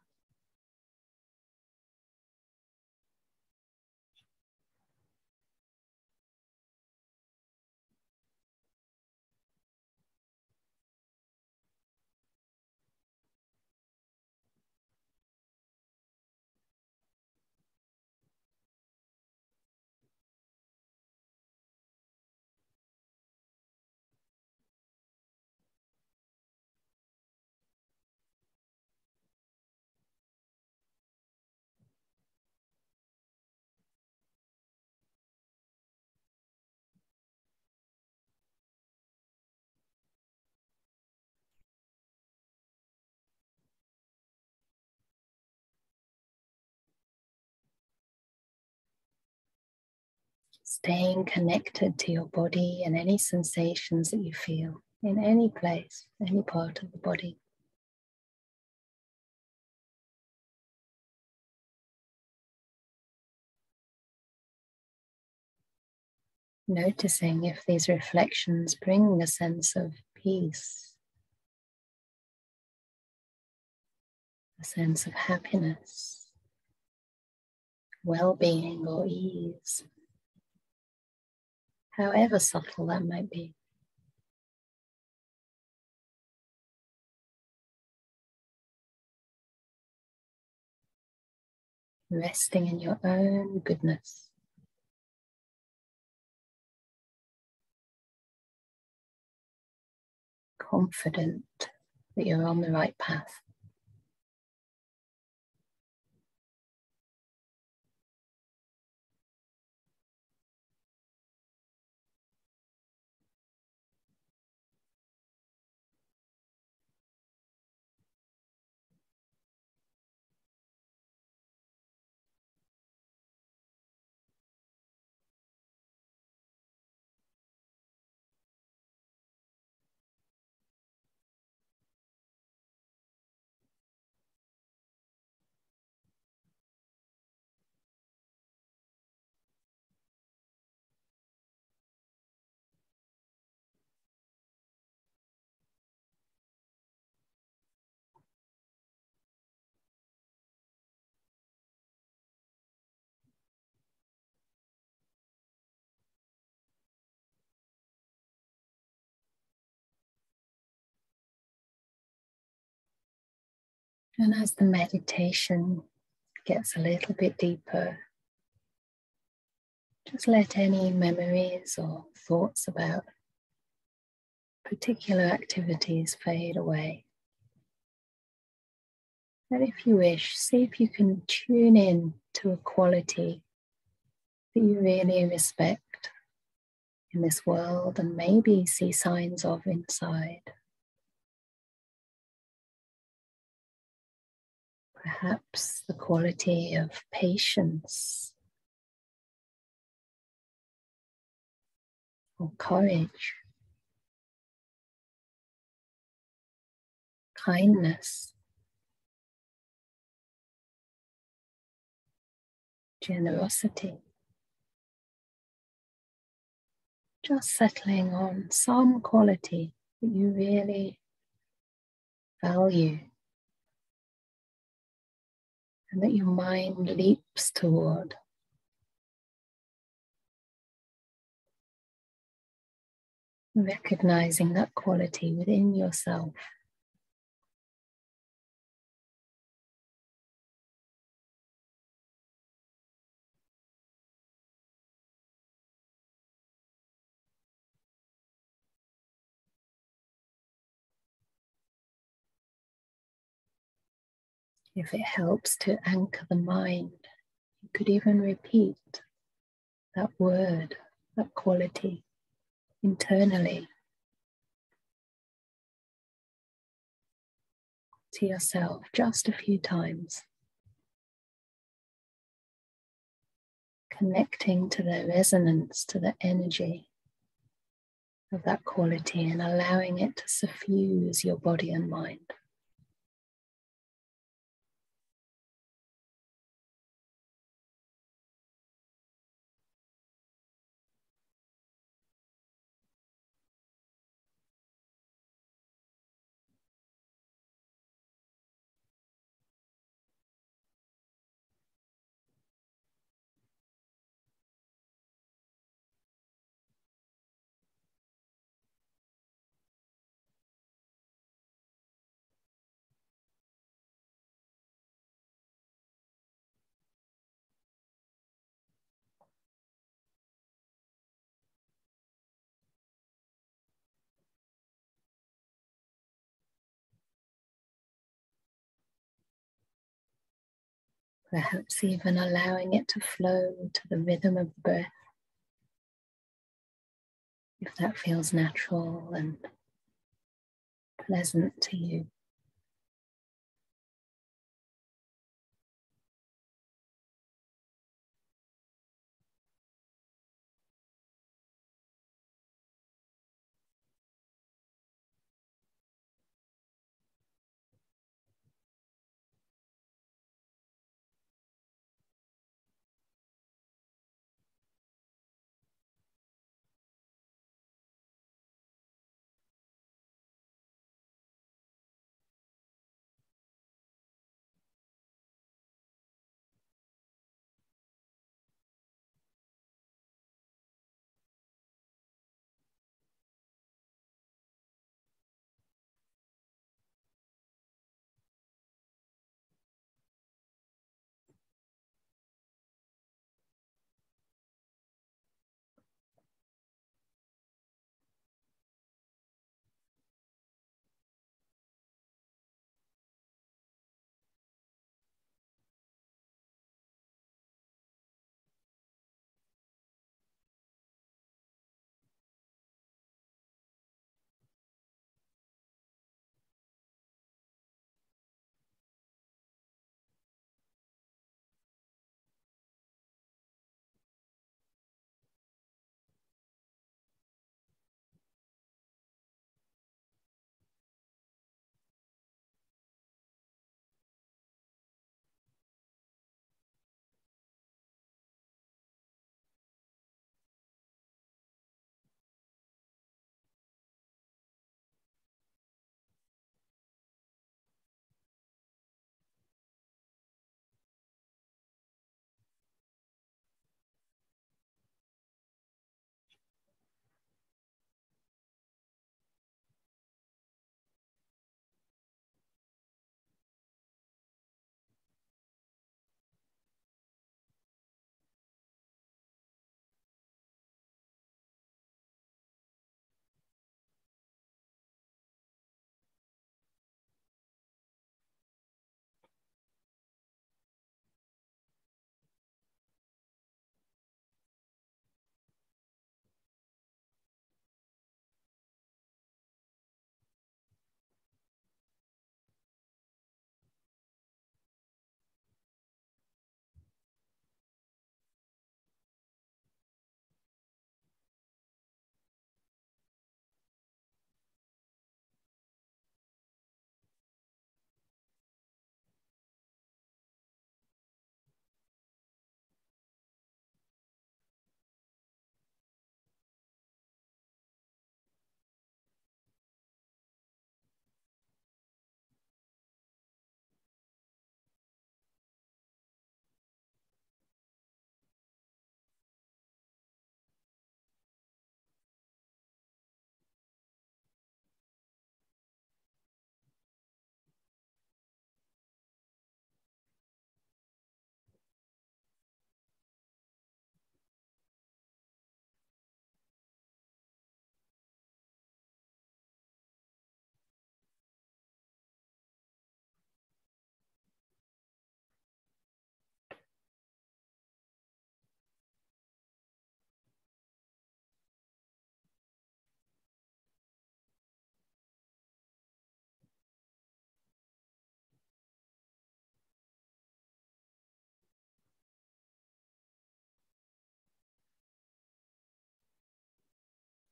Staying connected to your body and any sensations that you feel in any place, any part of the body. Noticing if these reflections bring a sense of peace, a sense of happiness, well being, or ease however subtle that might be. Resting in your own goodness. Confident that you're on the right path. And as the meditation gets a little bit deeper, just let any memories or thoughts about particular activities fade away. And if you wish, see if you can tune in to a quality that you really respect in this world and maybe see signs of inside. Perhaps the quality of patience or courage, kindness. generosity. Just settling on some quality that you really value and that your mind leaps toward. Recognizing that quality within yourself. If it helps to anchor the mind, you could even repeat that word, that quality internally to yourself just a few times. Connecting to the resonance, to the energy of that quality and allowing it to suffuse your body and mind. Perhaps even allowing it to flow to the rhythm of the breath. If that feels natural and pleasant to you.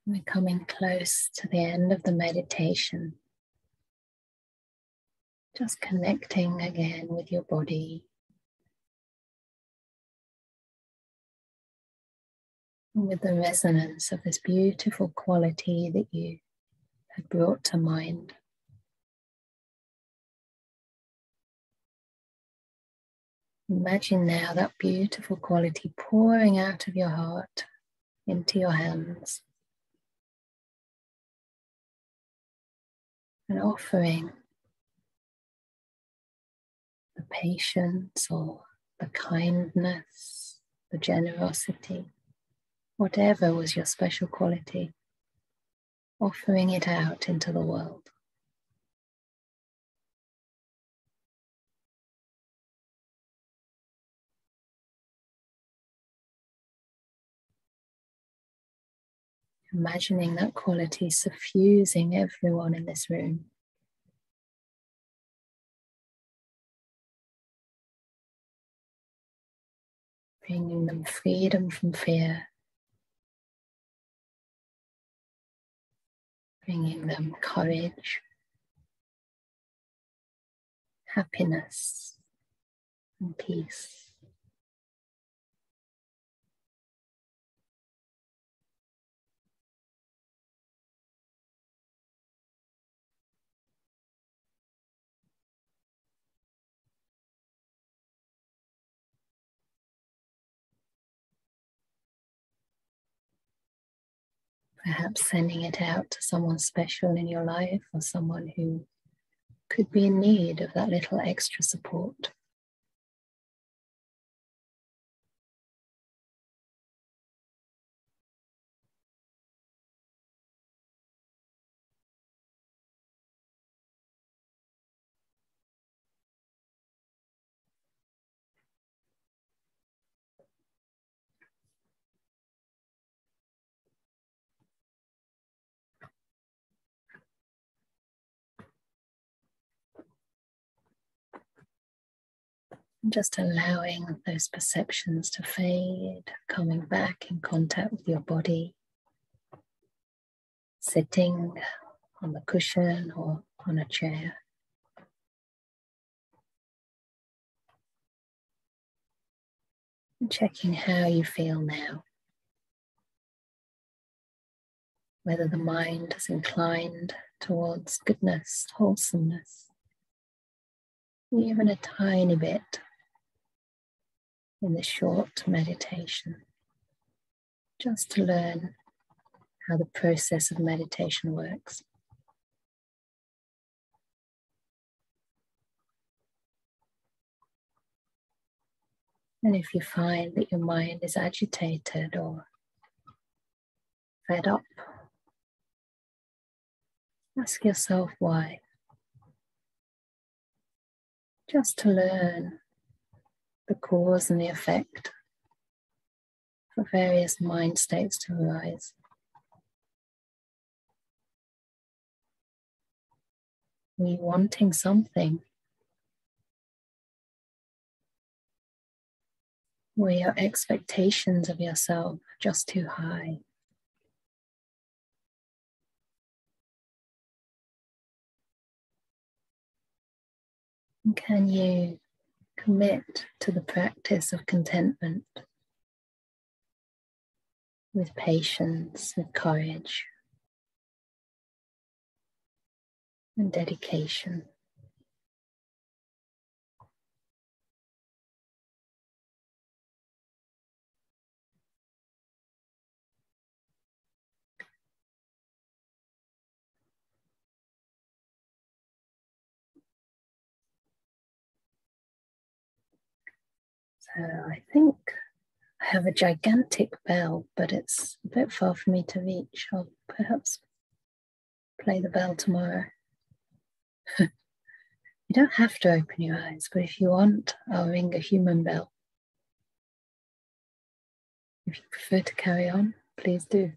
We're coming close to the end of the meditation. Just connecting again with your body. With the resonance of this beautiful quality that you have brought to mind. Imagine now that beautiful quality pouring out of your heart into your hands and offering the patience or the kindness, the generosity, whatever was your special quality, offering it out into the world. Imagining that quality suffusing everyone in this room. Bringing them freedom from fear. Bringing them courage, happiness, and peace. Perhaps sending it out to someone special in your life or someone who could be in need of that little extra support. Just allowing those perceptions to fade, coming back in contact with your body, sitting on the cushion or on a chair. And checking how you feel now. Whether the mind is inclined towards goodness, wholesomeness, even a tiny bit in this short meditation, just to learn how the process of meditation works. And if you find that your mind is agitated or fed up, ask yourself why. Just to learn the cause and the effect for various mind states to arise. We wanting something. Were your expectations of yourself just too high? Can you commit to the practice of contentment with patience, with courage, and dedication. So I think I have a gigantic bell, but it's a bit far for me to reach. I'll perhaps play the bell tomorrow. [LAUGHS] you don't have to open your eyes, but if you want, I'll ring a human bell. If you prefer to carry on, please do.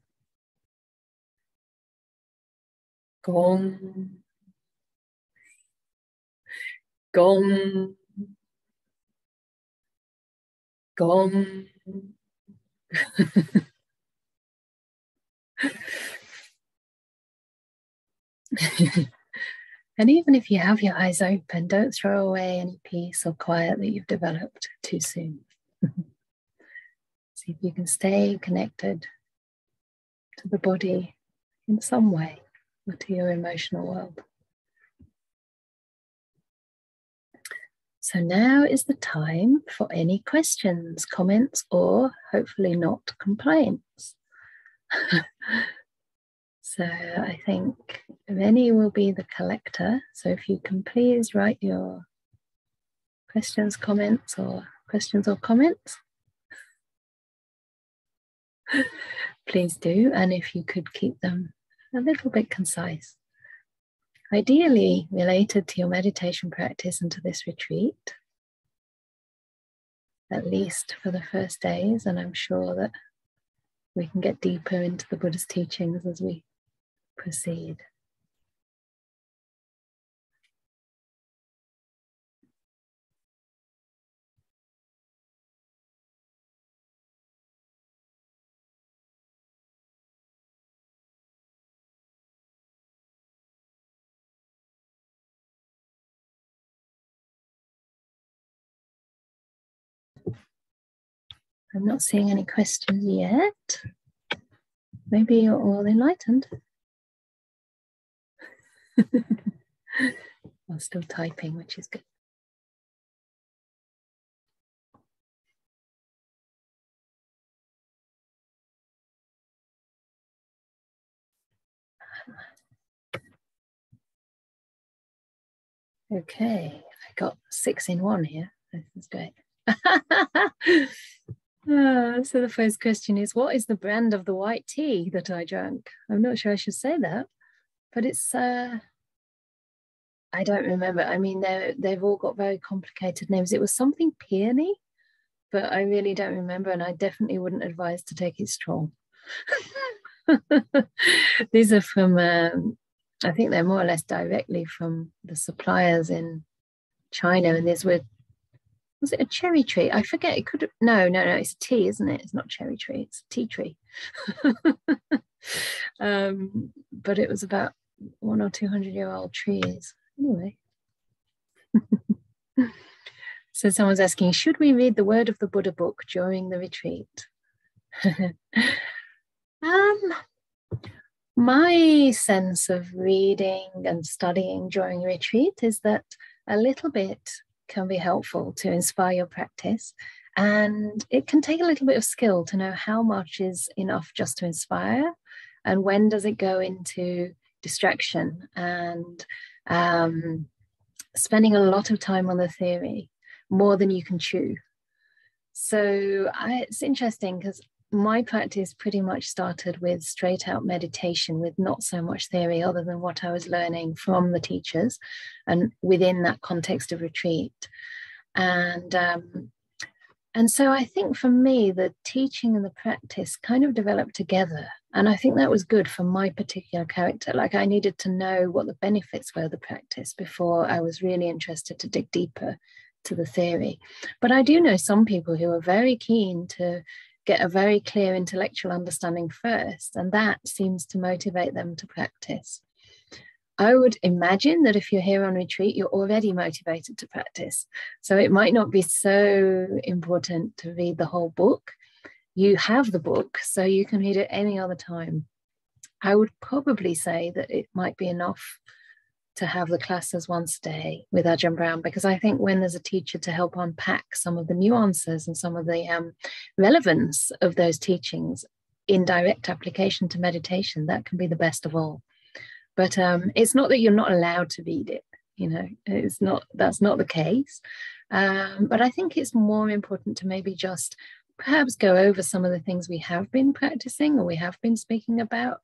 Gong. Gong Gong. [LAUGHS] and even if you have your eyes open, don't throw away any peace or quiet that you've developed too soon. [LAUGHS] See if you can stay connected to the body in some way or to your emotional world. So now is the time for any questions, comments, or hopefully not complaints. [LAUGHS] so I think Rennie will be the collector. So if you can please write your questions, comments, or questions or comments. [LAUGHS] please do. And if you could keep them a little bit concise ideally related to your meditation practice and to this retreat, at least for the first days. And I'm sure that we can get deeper into the Buddha's teachings as we proceed. I'm not seeing any questions yet. Maybe you're all enlightened. [LAUGHS] I'm still typing, which is good. Okay, I got six in one here. This is great. [LAUGHS] Uh, so the first question is, what is the brand of the white tea that I drank? I'm not sure I should say that, but it's. Uh, I don't remember. I mean, they they've all got very complicated names. It was something peony, but I really don't remember, and I definitely wouldn't advise to take it strong. [LAUGHS] These are from. Um, I think they're more or less directly from the suppliers in China, and these were was it a cherry tree? I forget. It could no, no, no. It's a tea, isn't it? It's not cherry tree. It's a tea tree. [LAUGHS] um, but it was about one or two hundred year old trees. Anyway. [LAUGHS] so someone's asking, should we read the Word of the Buddha book during the retreat? [LAUGHS] um, my sense of reading and studying during retreat is that a little bit can be helpful to inspire your practice. And it can take a little bit of skill to know how much is enough just to inspire and when does it go into distraction and um, spending a lot of time on the theory more than you can chew. So I, it's interesting because my practice pretty much started with straight out meditation with not so much theory other than what I was learning from the teachers and within that context of retreat. And um, and so I think for me, the teaching and the practice kind of developed together. And I think that was good for my particular character. Like I needed to know what the benefits were of the practice before I was really interested to dig deeper to the theory. But I do know some people who are very keen to get a very clear intellectual understanding first, and that seems to motivate them to practice. I would imagine that if you're here on retreat, you're already motivated to practice. So it might not be so important to read the whole book. You have the book, so you can read it any other time. I would probably say that it might be enough to have the classes once a day with Ajahn Brahm because I think when there's a teacher to help unpack some of the nuances and some of the um, relevance of those teachings in direct application to meditation, that can be the best of all. But um, it's not that you're not allowed to read it, you know, it's not, that's not the case. Um, but I think it's more important to maybe just perhaps go over some of the things we have been practicing or we have been speaking about,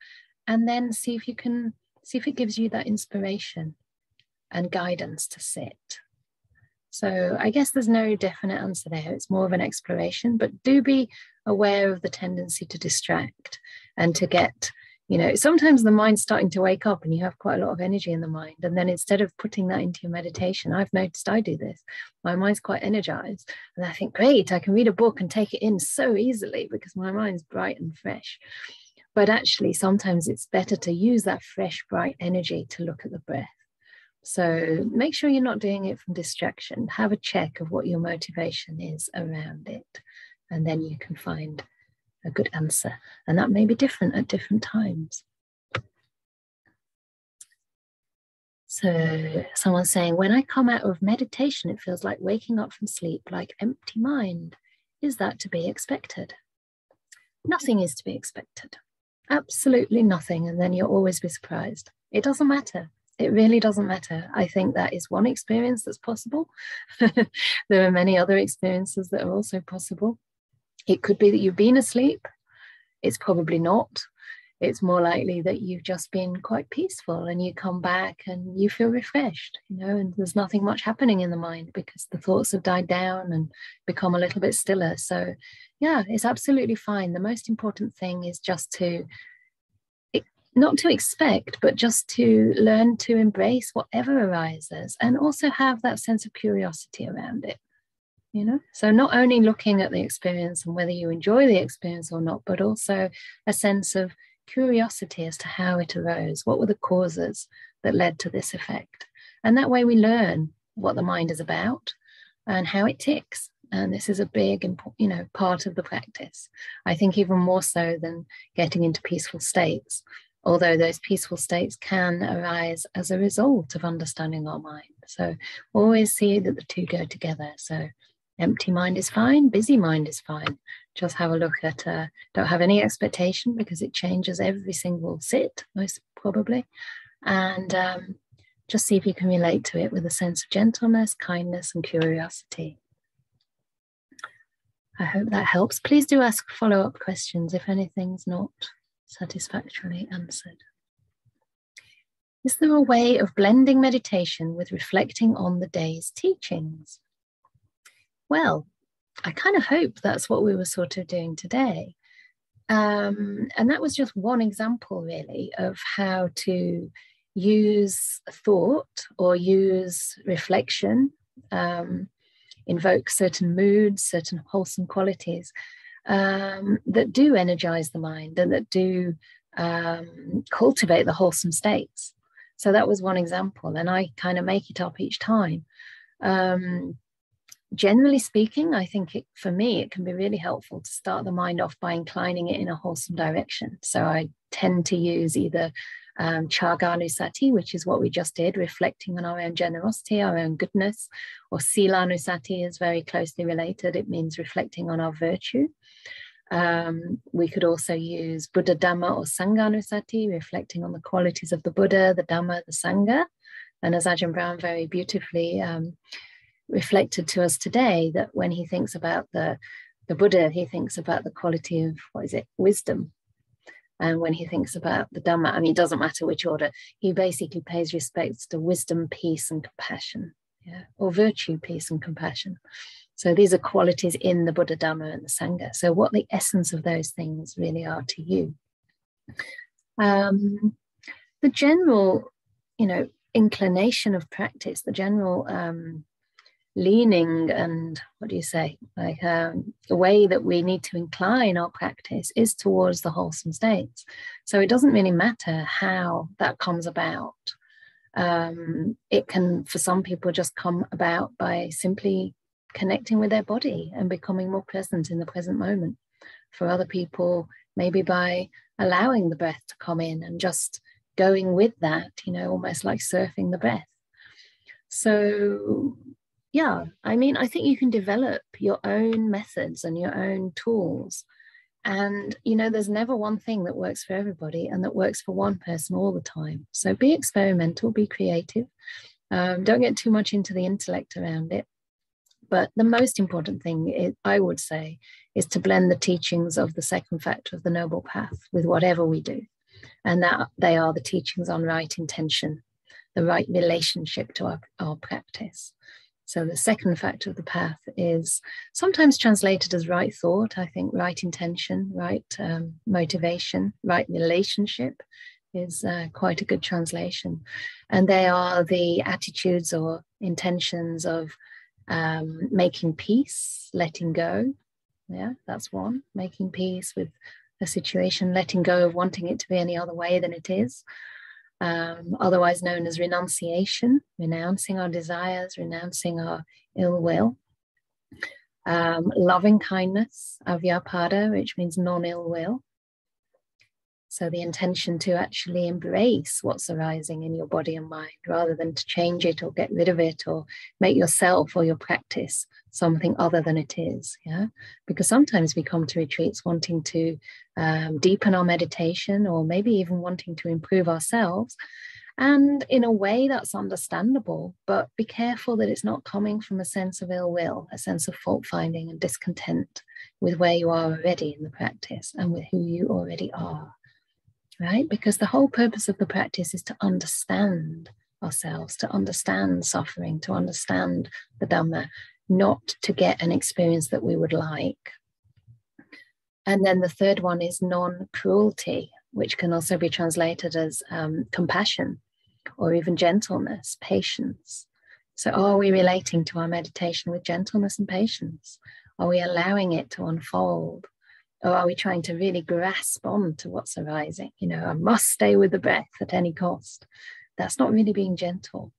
and then see if you can see if it gives you that inspiration and guidance to sit. So I guess there's no definite answer there. It's more of an exploration, but do be aware of the tendency to distract and to get, you know, sometimes the mind's starting to wake up and you have quite a lot of energy in the mind. And then instead of putting that into your meditation, I've noticed I do this. My mind's quite energized. And I think, great, I can read a book and take it in so easily because my mind's bright and fresh. But actually, sometimes it's better to use that fresh, bright energy to look at the breath. So make sure you're not doing it from distraction. Have a check of what your motivation is around it, and then you can find a good answer. And that may be different at different times. So, someone's saying, when I come out of meditation, it feels like waking up from sleep, like empty mind. Is that to be expected? Nothing is to be expected. Absolutely nothing. And then you'll always be surprised. It doesn't matter. It really doesn't matter. I think that is one experience that's possible. [LAUGHS] there are many other experiences that are also possible. It could be that you've been asleep. It's probably not it's more likely that you've just been quite peaceful and you come back and you feel refreshed, you know, and there's nothing much happening in the mind because the thoughts have died down and become a little bit stiller. So, yeah, it's absolutely fine. The most important thing is just to not to expect, but just to learn to embrace whatever arises and also have that sense of curiosity around it. You know, so not only looking at the experience and whether you enjoy the experience or not, but also a sense of curiosity as to how it arose, what were the causes that led to this effect. And that way we learn what the mind is about and how it ticks. And this is a big, you know, part of the practice. I think even more so than getting into peaceful states, although those peaceful states can arise as a result of understanding our mind. So always see that the two go together. So empty mind is fine, busy mind is fine. Just have a look at uh, don't have any expectation because it changes every single sit most probably. And um, just see if you can relate to it with a sense of gentleness kindness and curiosity. I hope that helps. Please do ask follow-up questions if anything's not satisfactorily answered. Is there a way of blending meditation with reflecting on the day's teachings well I kind of hope that's what we were sort of doing today. Um, and that was just one example, really, of how to use thought or use reflection, um, invoke certain moods, certain wholesome qualities um, that do energize the mind and that do um, cultivate the wholesome states. So that was one example, and I kind of make it up each time. Um, generally speaking, I think it, for me, it can be really helpful to start the mind off by inclining it in a wholesome direction. So I tend to use either um, Caganusati, which is what we just did, reflecting on our own generosity, our own goodness, or Silanusati is very closely related. It means reflecting on our virtue. Um, we could also use Buddha Dhamma or Sanghanusati, reflecting on the qualities of the Buddha, the Dhamma, the Sangha. And as Ajahn Brahm very beautifully um, reflected to us today that when he thinks about the the Buddha, he thinks about the quality of what is it, wisdom. And when he thinks about the Dhamma, I mean, it doesn't matter which order, he basically pays respects to wisdom, peace, and compassion, yeah, or virtue, peace, and compassion. So these are qualities in the Buddha Dhamma and the Sangha. So what the essence of those things really are to you. Um, the general, you know, inclination of practice, the general um, leaning and what do you say like um, the way that we need to incline our practice is towards the wholesome states. So it doesn't really matter how that comes about. Um, it can for some people just come about by simply connecting with their body and becoming more present in the present moment. For other people maybe by allowing the breath to come in and just going with that you know almost like surfing the breath. So yeah, I mean, I think you can develop your own methods and your own tools. And, you know, there's never one thing that works for everybody and that works for one person all the time. So be experimental, be creative. Um, don't get too much into the intellect around it. But the most important thing, is, I would say, is to blend the teachings of the second factor of the Noble Path with whatever we do. And that they are the teachings on right intention, the right relationship to our, our practice. So the second factor of the path is sometimes translated as right thought. I think right intention, right um, motivation, right relationship is uh, quite a good translation. And they are the attitudes or intentions of um, making peace, letting go. Yeah, that's one. Making peace with a situation, letting go of wanting it to be any other way than it is. Um, otherwise known as renunciation, renouncing our desires, renouncing our ill will. Um, loving kindness, avyapada, which means non ill will. So the intention to actually embrace what's arising in your body and mind rather than to change it or get rid of it or make yourself or your practice something other than it is. Yeah. Because sometimes we come to retreats wanting to um, deepen our meditation or maybe even wanting to improve ourselves. And in a way, that's understandable, but be careful that it's not coming from a sense of ill will, a sense of fault finding and discontent with where you are already in the practice and with who you already are right? Because the whole purpose of the practice is to understand ourselves, to understand suffering, to understand the Dhamma, not to get an experience that we would like. And then the third one is non cruelty, which can also be translated as um, compassion or even gentleness, patience. So, are we relating to our meditation with gentleness and patience? Are we allowing it to unfold? Or are we trying to really grasp on to what's arising? You know, I must stay with the breath at any cost. That's not really being gentle.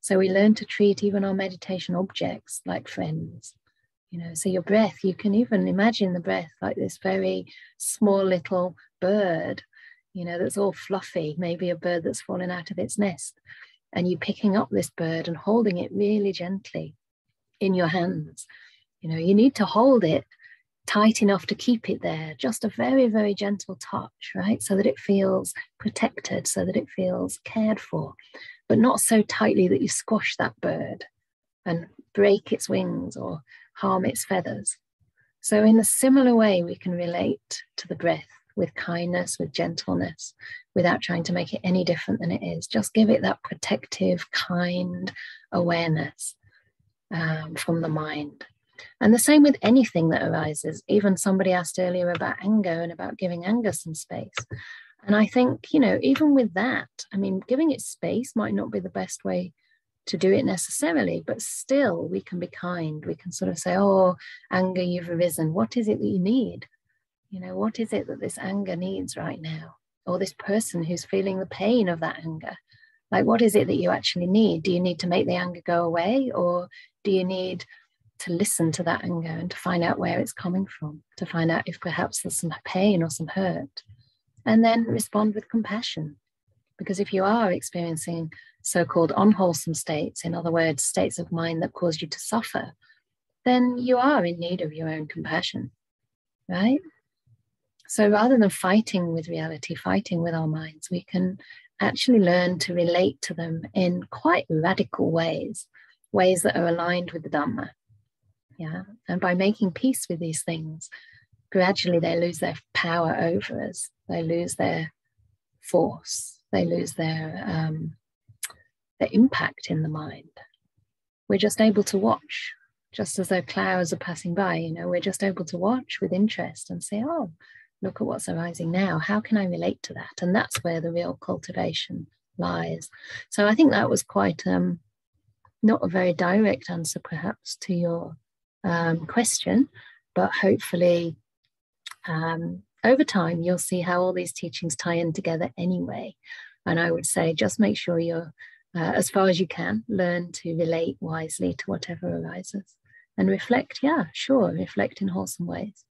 So we learn to treat even our meditation objects like friends. You know, so your breath, you can even imagine the breath like this very small little bird, you know, that's all fluffy, maybe a bird that's fallen out of its nest. And you picking up this bird and holding it really gently in your hands. You know, you need to hold it tight enough to keep it there, just a very, very gentle touch, right? So that it feels protected, so that it feels cared for, but not so tightly that you squash that bird and break its wings or harm its feathers. So, in a similar way, we can relate to the breath with kindness, with gentleness, without trying to make it any different than it is. Just give it that protective, kind awareness um, from the mind. And the same with anything that arises. Even somebody asked earlier about anger and about giving anger some space. And I think, you know, even with that, I mean, giving it space might not be the best way to do it necessarily, but still we can be kind. We can sort of say, oh, anger, you've arisen. What is it that you need? You know, what is it that this anger needs right now? Or this person who's feeling the pain of that anger? Like, what is it that you actually need? Do you need to make the anger go away? Or do you need to listen to that anger and to find out where it's coming from, to find out if perhaps there's some pain or some hurt, and then respond with compassion. Because if you are experiencing so called unwholesome states, in other words, states of mind that cause you to suffer, then you are in need of your own compassion, right? So rather than fighting with reality, fighting with our minds, we can actually learn to relate to them in quite radical ways, ways that are aligned with the Dhamma, yeah. And by making peace with these things, gradually they lose their power over us. They lose their force. They lose their um, their impact in the mind. We're just able to watch, just as though clouds are passing by. You know, we're just able to watch with interest and say, "Oh, look at what's arising now. How can I relate to that?" And that's where the real cultivation lies. So I think that was quite um, not a very direct answer, perhaps, to your um, question, but hopefully um, over time you'll see how all these teachings tie in together anyway. And I would say just make sure you're, uh, as far as you can, learn to relate wisely to whatever arises and reflect. Yeah, sure, reflect in wholesome ways.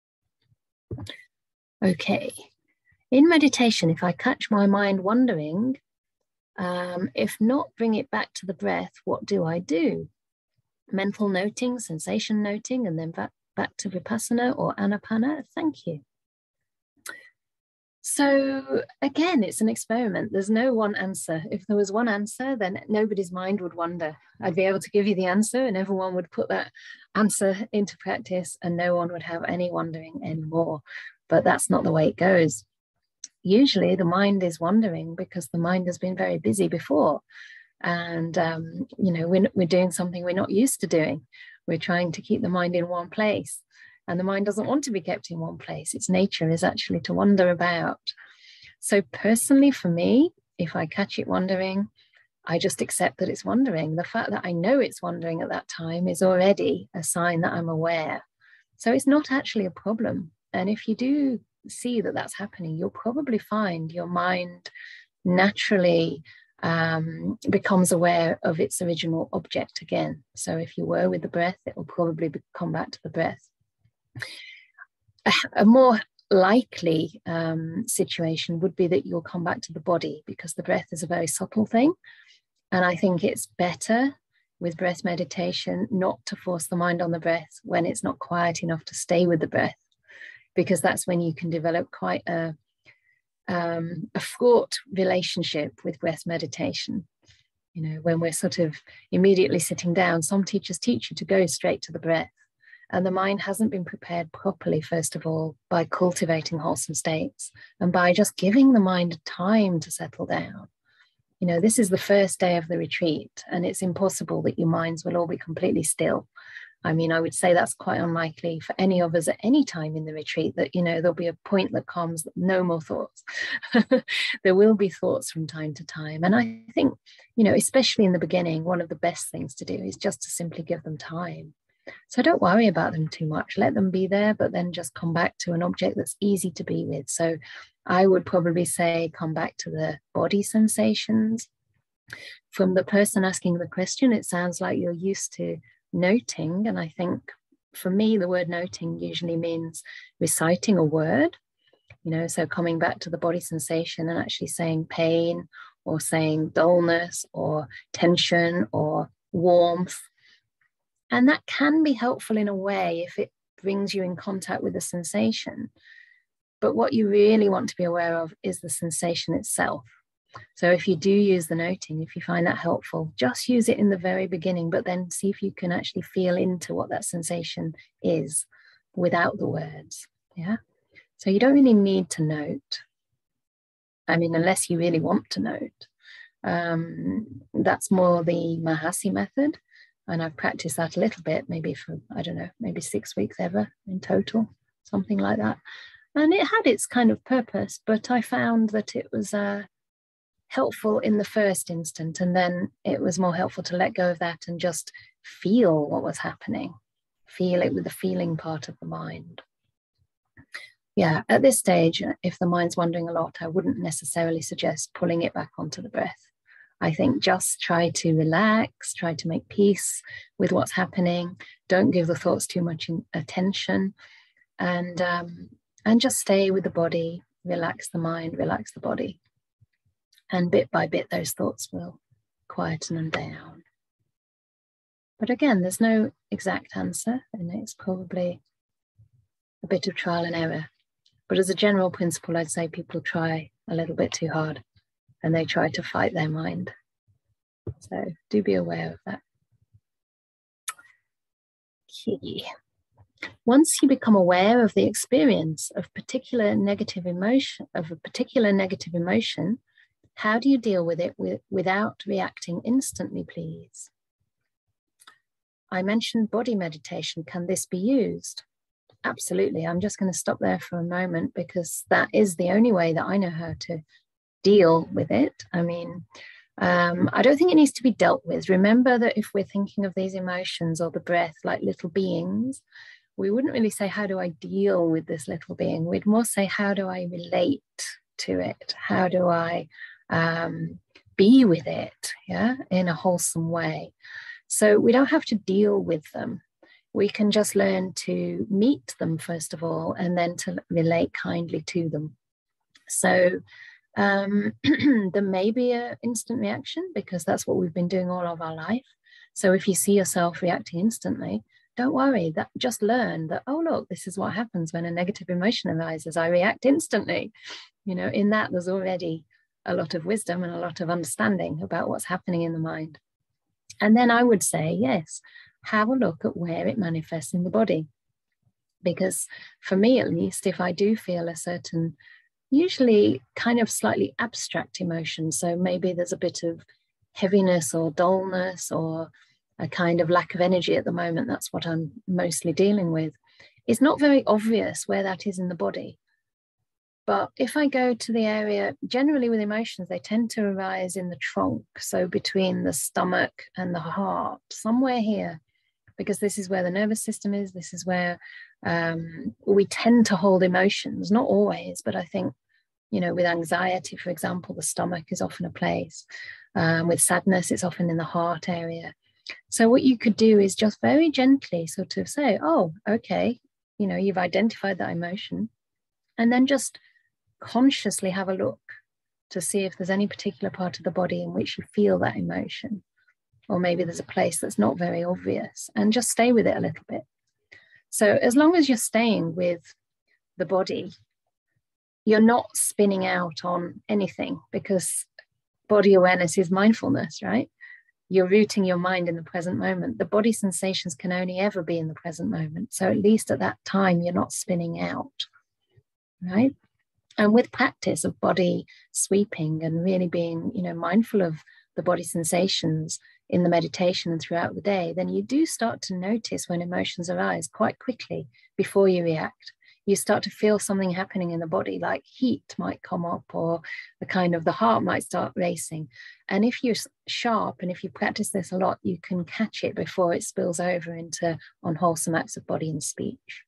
Okay. In meditation, if I catch my mind wandering, um, if not bring it back to the breath, what do I do? Mental noting, sensation noting, and then back, back to Vipassana or Anapana. Thank you. So again, it's an experiment. There's no one answer. If there was one answer, then nobody's mind would wander. I'd be able to give you the answer, and everyone would put that answer into practice, and no one would have any wandering anymore. But that's not the way it goes. Usually, the mind is wandering because the mind has been very busy before and um, you know we're, we're doing something we're not used to doing. We're trying to keep the mind in one place. And the mind doesn't want to be kept in one place. Its nature is actually to wander about. So personally for me if i catch it wandering i just accept that it's wandering. The fact that i know it's wandering at that time is already a sign that i'm aware. So it's not actually a problem. And if you do see that that's happening, you'll probably find your mind naturally um, becomes aware of its original object again. So if you were with the breath, it will probably come back to the breath. A, a more likely um, situation would be that you'll come back to the body because the breath is a very subtle thing. And I think it's better with breath meditation not to force the mind on the breath when it's not quiet enough to stay with the breath, because that's when you can develop quite a, um, a fraught relationship with breath meditation. You know, when we're sort of immediately sitting down, some teachers teach you to go straight to the breath. And the mind hasn't been prepared properly, first of all, by cultivating wholesome states and by just giving the mind time to settle down you know, this is the first day of the retreat, and it's impossible that your minds will all be completely still. I mean, I would say that's quite unlikely for any of us at any time in the retreat that, you know, there'll be a point that comes, no more thoughts. [LAUGHS] there will be thoughts from time to time. And I think, you know, especially in the beginning, one of the best things to do is just to simply give them time. So don't worry about them too much. Let them be there, but then just come back to an object that's easy to be with. So I would probably say come back to the body sensations. From the person asking the question, it sounds like you're used to noting. And I think for me, the word noting usually means reciting a word, you know, so coming back to the body sensation and actually saying pain or saying dullness or tension or warmth. And that can be helpful in a way if it brings you in contact with the sensation. But what you really want to be aware of is the sensation itself. So if you do use the noting, if you find that helpful, just use it in the very beginning, but then see if you can actually feel into what that sensation is without the words. Yeah. So you don't really need to note. I mean, unless you really want to note. Um, that's more the Mahasi method. And I've practiced that a little bit, maybe for, I don't know, maybe six weeks ever in total, something like that and it had its kind of purpose but i found that it was uh, helpful in the first instant and then it was more helpful to let go of that and just feel what was happening feel it with the feeling part of the mind yeah at this stage if the mind's wandering a lot i wouldn't necessarily suggest pulling it back onto the breath I think just try to relax, try to make peace with what's happening. Don't give the thoughts too much attention, and um, and just stay with the body, relax the mind, relax the body. And bit by bit, those thoughts will quieten them down. But again, there's no exact answer, and it's probably a bit of trial and error. But as a general principle, I'd say people try a little bit too hard and they try to fight their mind. So do be aware of that. Okay. Once you become aware of the experience of particular negative emotion, of a particular negative emotion, how do you deal with it with, without reacting instantly, please? I mentioned body meditation. Can this be used? Absolutely. I'm just going to stop there for a moment because that is the only way that I know how to deal with it. I mean, um, I don't think it needs to be dealt with. Remember that if we're thinking of these emotions or the breath like little beings, we wouldn't really say, How do I deal with this little being? We'd more say, How do I relate to it? How do I um, be with it? Yeah, in a wholesome way. So we don't have to deal with them. We can just learn to meet them, first of all, and then to relate kindly to them. So um, [CLEARS THROAT] there may be an instant reaction because that's what we've been doing all of our life. So if you see yourself reacting instantly, don't worry that just learn that oh look this is what happens when a negative emotion arises i react instantly you know in that there's already a lot of wisdom and a lot of understanding about what's happening in the mind and then i would say yes have a look at where it manifests in the body because for me at least if i do feel a certain usually kind of slightly abstract emotion so maybe there's a bit of heaviness or dullness or a kind of lack of energy at the moment. That's what I'm mostly dealing with. It's not very obvious where that is in the body. But if I go to the area, generally with emotions, they tend to arise in the trunk. So between the stomach and the heart, somewhere here, because this is where the nervous system is, this is where Um, we tend to hold emotions, not always, but I think, you know, with anxiety, for example, the stomach is often a place. Um, with sadness, it's often in the heart area. So, what you could do is just very gently sort of say, Oh, okay, you know, you've identified that emotion, and then just consciously have a look to see if there's any particular part of the body in which you feel that emotion. Or maybe there's a place that's not very obvious, and just stay with it a little bit. So, as long as you're staying with the body, you're not spinning out on anything because body awareness is mindfulness, right? You're rooting your mind in the present moment. The body sensations can only ever be in the present moment. So, at least at that time, you're not spinning out, right? And with practice of body sweeping and really being, you know, mindful of the body sensations in the meditation and throughout the day, then you do start to notice when emotions arise quite quickly before you react. You start to feel something happening in the body, like heat might come up, or the kind of the heart might start racing. And if you're sharp and if you practice this a lot, you can catch it before it spills over into unwholesome acts of body and speech.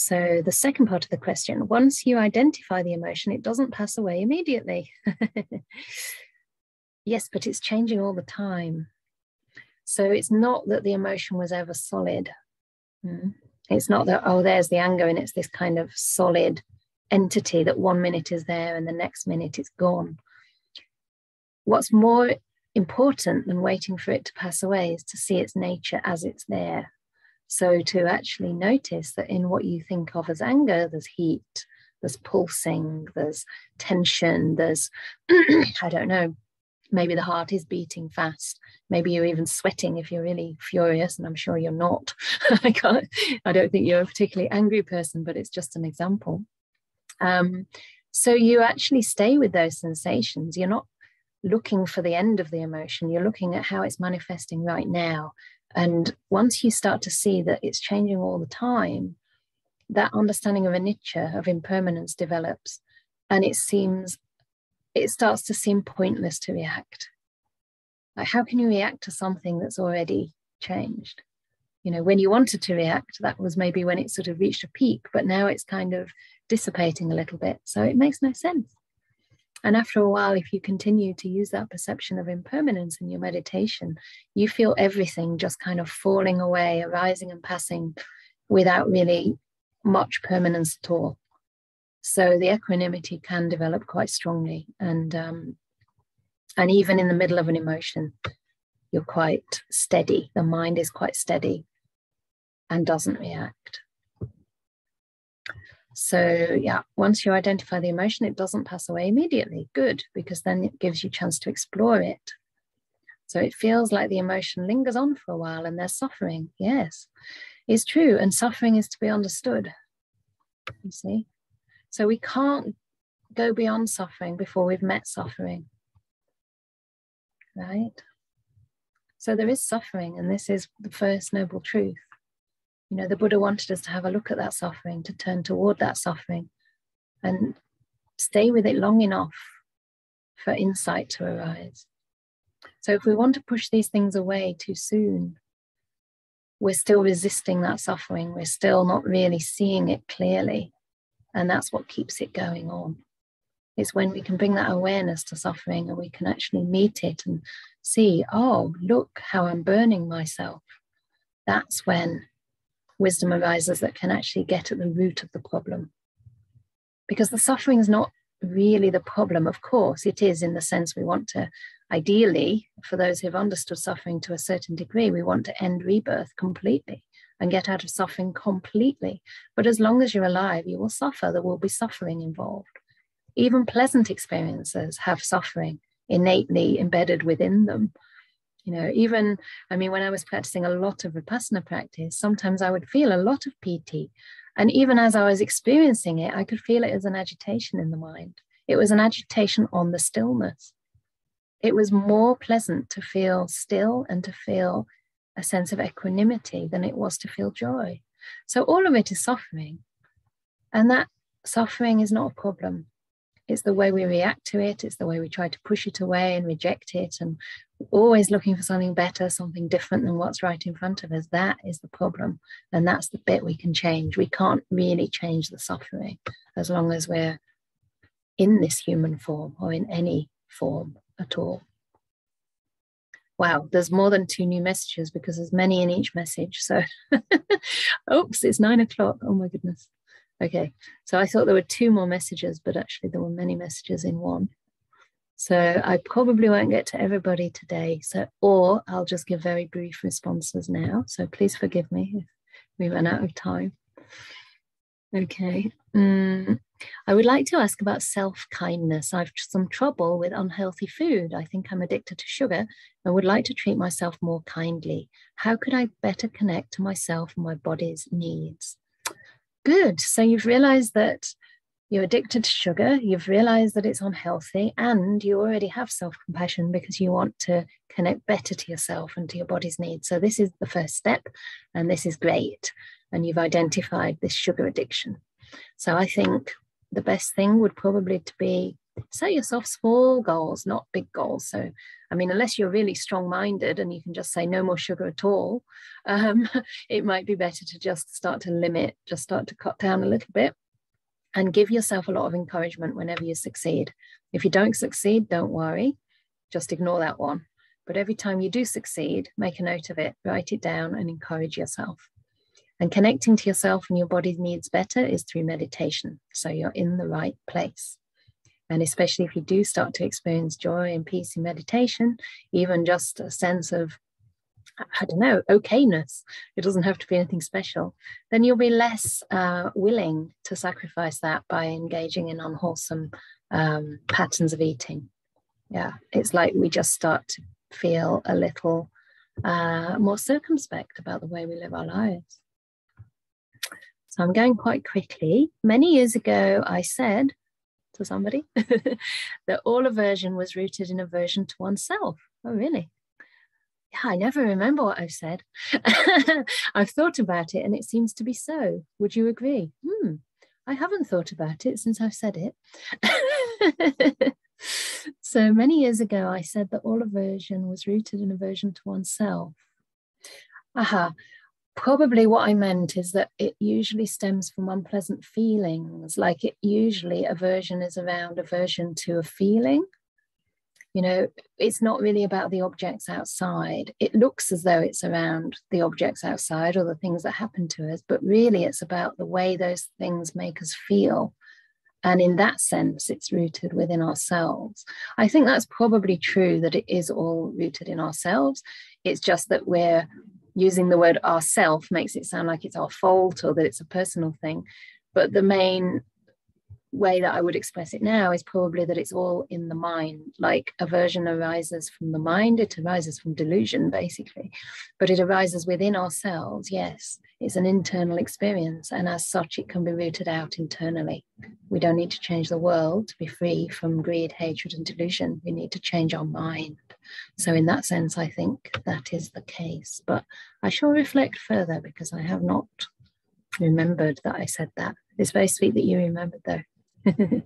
So, the second part of the question once you identify the emotion, it doesn't pass away immediately. [LAUGHS] yes, but it's changing all the time. So, it's not that the emotion was ever solid. Mm. It's not that, oh, there's the anger and it's this kind of solid entity that one minute is there and the next minute it's gone. What's more important than waiting for it to pass away is to see its nature as it's there so to actually notice that in what you think of as anger, there's heat, there's pulsing, there's tension, there's, [CLEARS THROAT] I don't know, maybe the heart is beating fast. Maybe you're even sweating if you're really furious, and I'm sure you're not. [LAUGHS] I can't, I don't think you're a particularly angry person, but it's just an example. Um, so you actually stay with those sensations. You're not looking for the end of the emotion, you're looking at how it's manifesting right now and once you start to see that it's changing all the time, that understanding of anicca, of impermanence, develops. And it seems, it starts to seem pointless to react. Like, how can you react to something that's already changed? You know, when you wanted to react, that was maybe when it sort of reached a peak, but now it's kind of dissipating a little bit. So it makes no sense. And after a while, if you continue to use that perception of impermanence in your meditation, you feel everything just kind of falling away, arising and passing without really much permanence at all. So the equanimity can develop quite strongly. And um, and even in the middle of an emotion, you're quite steady. The mind is quite steady and doesn't react. So, yeah, once you identify the emotion, it doesn't pass away immediately. Good, because then it gives you chance to explore it. So it feels like the emotion lingers on for a while and there's suffering. Yes, it's true. And suffering is to be understood. You see? So we can't go beyond suffering before we've met suffering. Right? So there is suffering, and this is the first noble truth. You know, the Buddha wanted us to have a look at that suffering, to turn toward that suffering and stay with it long enough for insight to arise. So if we want to push these things away too soon, we're still resisting that suffering. We're still not really seeing it clearly. And that's what keeps it going on. It's when we can bring that awareness to suffering and we can actually meet it and see, oh, look how I'm burning myself. That's when wisdom arises that can actually get at the root of the problem. Because the suffering is not really the problem. Of course, it is in the sense we want to, ideally, for those who've understood suffering to a certain degree, we want to end rebirth completely and get out of suffering completely. But as long as you're alive, you will suffer. There will be suffering involved. Even pleasant experiences have suffering innately embedded within them you know even i mean when i was practicing a lot of vipassana practice sometimes i would feel a lot of piti and even as i was experiencing it i could feel it as an agitation in the mind. It was an agitation on the stillness. It was more pleasant to feel still and to feel a sense of equanimity than it was to feel joy. So all of it is suffering. And that suffering is not a problem it's the way we react to it. It's the way we try to push it away and reject it and always looking for something better something different than what's right in front of us. That is the problem. And that's the bit we can change. We can't really change the suffering as long as we're in this human form or in any form at all. Wow there's more than two new messages because there's many in each message. So [LAUGHS] oops it's nine o'clock. Oh my goodness Okay, so I thought there were two more messages, but actually there were many messages in one. So I probably won't get to everybody today. So, or I'll just give very brief responses now. So please forgive me if we run out of time. Okay. Mm, I would like to ask about self kindness. I've some trouble with unhealthy food. I think I'm addicted to sugar and would like to treat myself more kindly. How could I better connect to myself and my body's needs? Good. So you've realized that you're addicted to sugar, you've realized that it's unhealthy, and you already have self compassion because you want to connect better to yourself and to your body's needs. So, this is the first step, and this is great. And you've identified this sugar addiction. So, I think the best thing would probably to be set yourself small goals, not big goals. So, I mean, unless you're really strong minded and you can just say no more sugar at all, um, [LAUGHS] it might be better to just start to limit, just start to cut down a little bit and give yourself a lot of encouragement whenever you succeed. If you don't succeed, don't worry, just ignore that one. But every time you do succeed, make a note of it, write it down, and encourage yourself. And connecting to yourself and your body's needs better is through meditation. So you're in the right place. And especially if you do start to experience joy and peace in meditation, even just a sense of, I don't know, okayness, it doesn't have to be anything special, then you'll be less uh, willing to sacrifice that by engaging in unwholesome um, patterns of eating. Yeah, it's like we just start to feel a little uh, more circumspect about the way we live our lives. So I'm going quite quickly. Many years ago, I said to somebody [LAUGHS] that all aversion was rooted in aversion to oneself. Oh, really? Yeah, I never remember what I've said. [LAUGHS] I've thought about it and it seems to be so. Would you agree? Hmm, I haven't thought about it since I've said it. [LAUGHS] so many years ago, I said that all aversion was rooted in aversion to oneself. Aha, probably what I meant is that it usually stems from unpleasant feelings. Like it usually aversion is around aversion to a feeling. You know, it's not really about the objects outside. It looks as though it's around the objects outside or the things that happen to us, but really it's about the way those things make us feel. And in that sense, it's rooted within ourselves. I think that's probably true that it is all rooted in ourselves. It's just that we're using the word ourself makes it sound like it's our fault or that it's a personal thing. But the main way that I would express it now is probably that it's all in the mind. Like aversion arises from the mind, it arises from delusion, basically, but it arises within ourselves. Yes, it's an internal experience, and as such, it can be rooted out internally. We don't need to change the world to be free from greed, hatred, and delusion. We need to change our mind. So, in that sense, I think that is the case. But I shall reflect further because I have not remembered that I said that. It's very sweet that you remembered, though. [LAUGHS]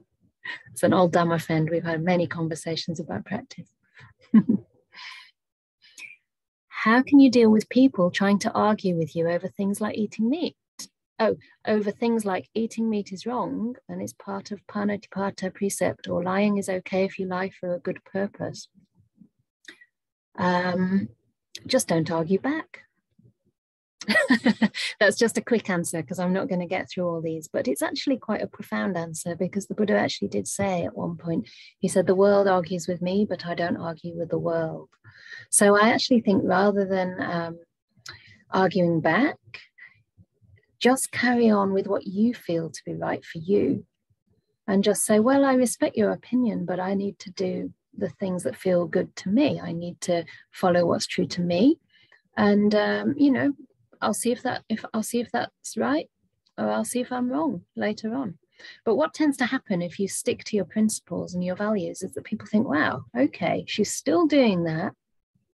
it's an old Dhamma friend. We've had many conversations about practice. [LAUGHS] How can you deal with people trying to argue with you over things like eating meat? Oh, over things like eating meat is wrong and it's part of panatipata precept, or lying is okay if you lie for a good purpose. Um, just don't argue back. [LAUGHS] That's just a quick answer because I'm not going to get through all these, but it's actually quite a profound answer because the Buddha actually did say at one point, he said, The world argues with me, but I don't argue with the world. So I actually think rather than um, arguing back, just carry on with what you feel to be right for you and just say, Well, I respect your opinion, but I need to do the things that feel good to me. I need to follow what's true to me. And um, you know, I'll see if that if I'll see if that's right or I'll see if I'm wrong later on. But what tends to happen if you stick to your principles and your values is that people think, wow, okay, she's still doing that.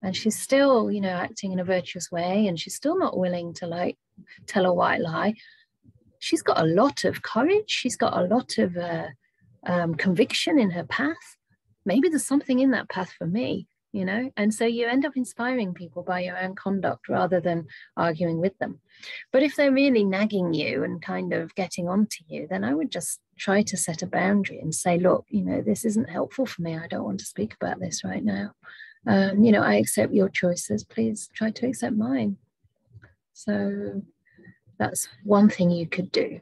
And she's still, you know, acting in a virtuous way and she's still not willing to like tell a white lie. She's got a lot of courage. She's got a lot of uh, um, conviction in her path, maybe there's something in that path for me, you know? And so you end up inspiring people by your own conduct rather than arguing with them. But if they're really nagging you and kind of getting onto you, then I would just try to set a boundary and say, look, you know, this isn't helpful for me. I don't want to speak about this right now. Um, you know, I accept your choices. Please try to accept mine. So that's one thing you could do.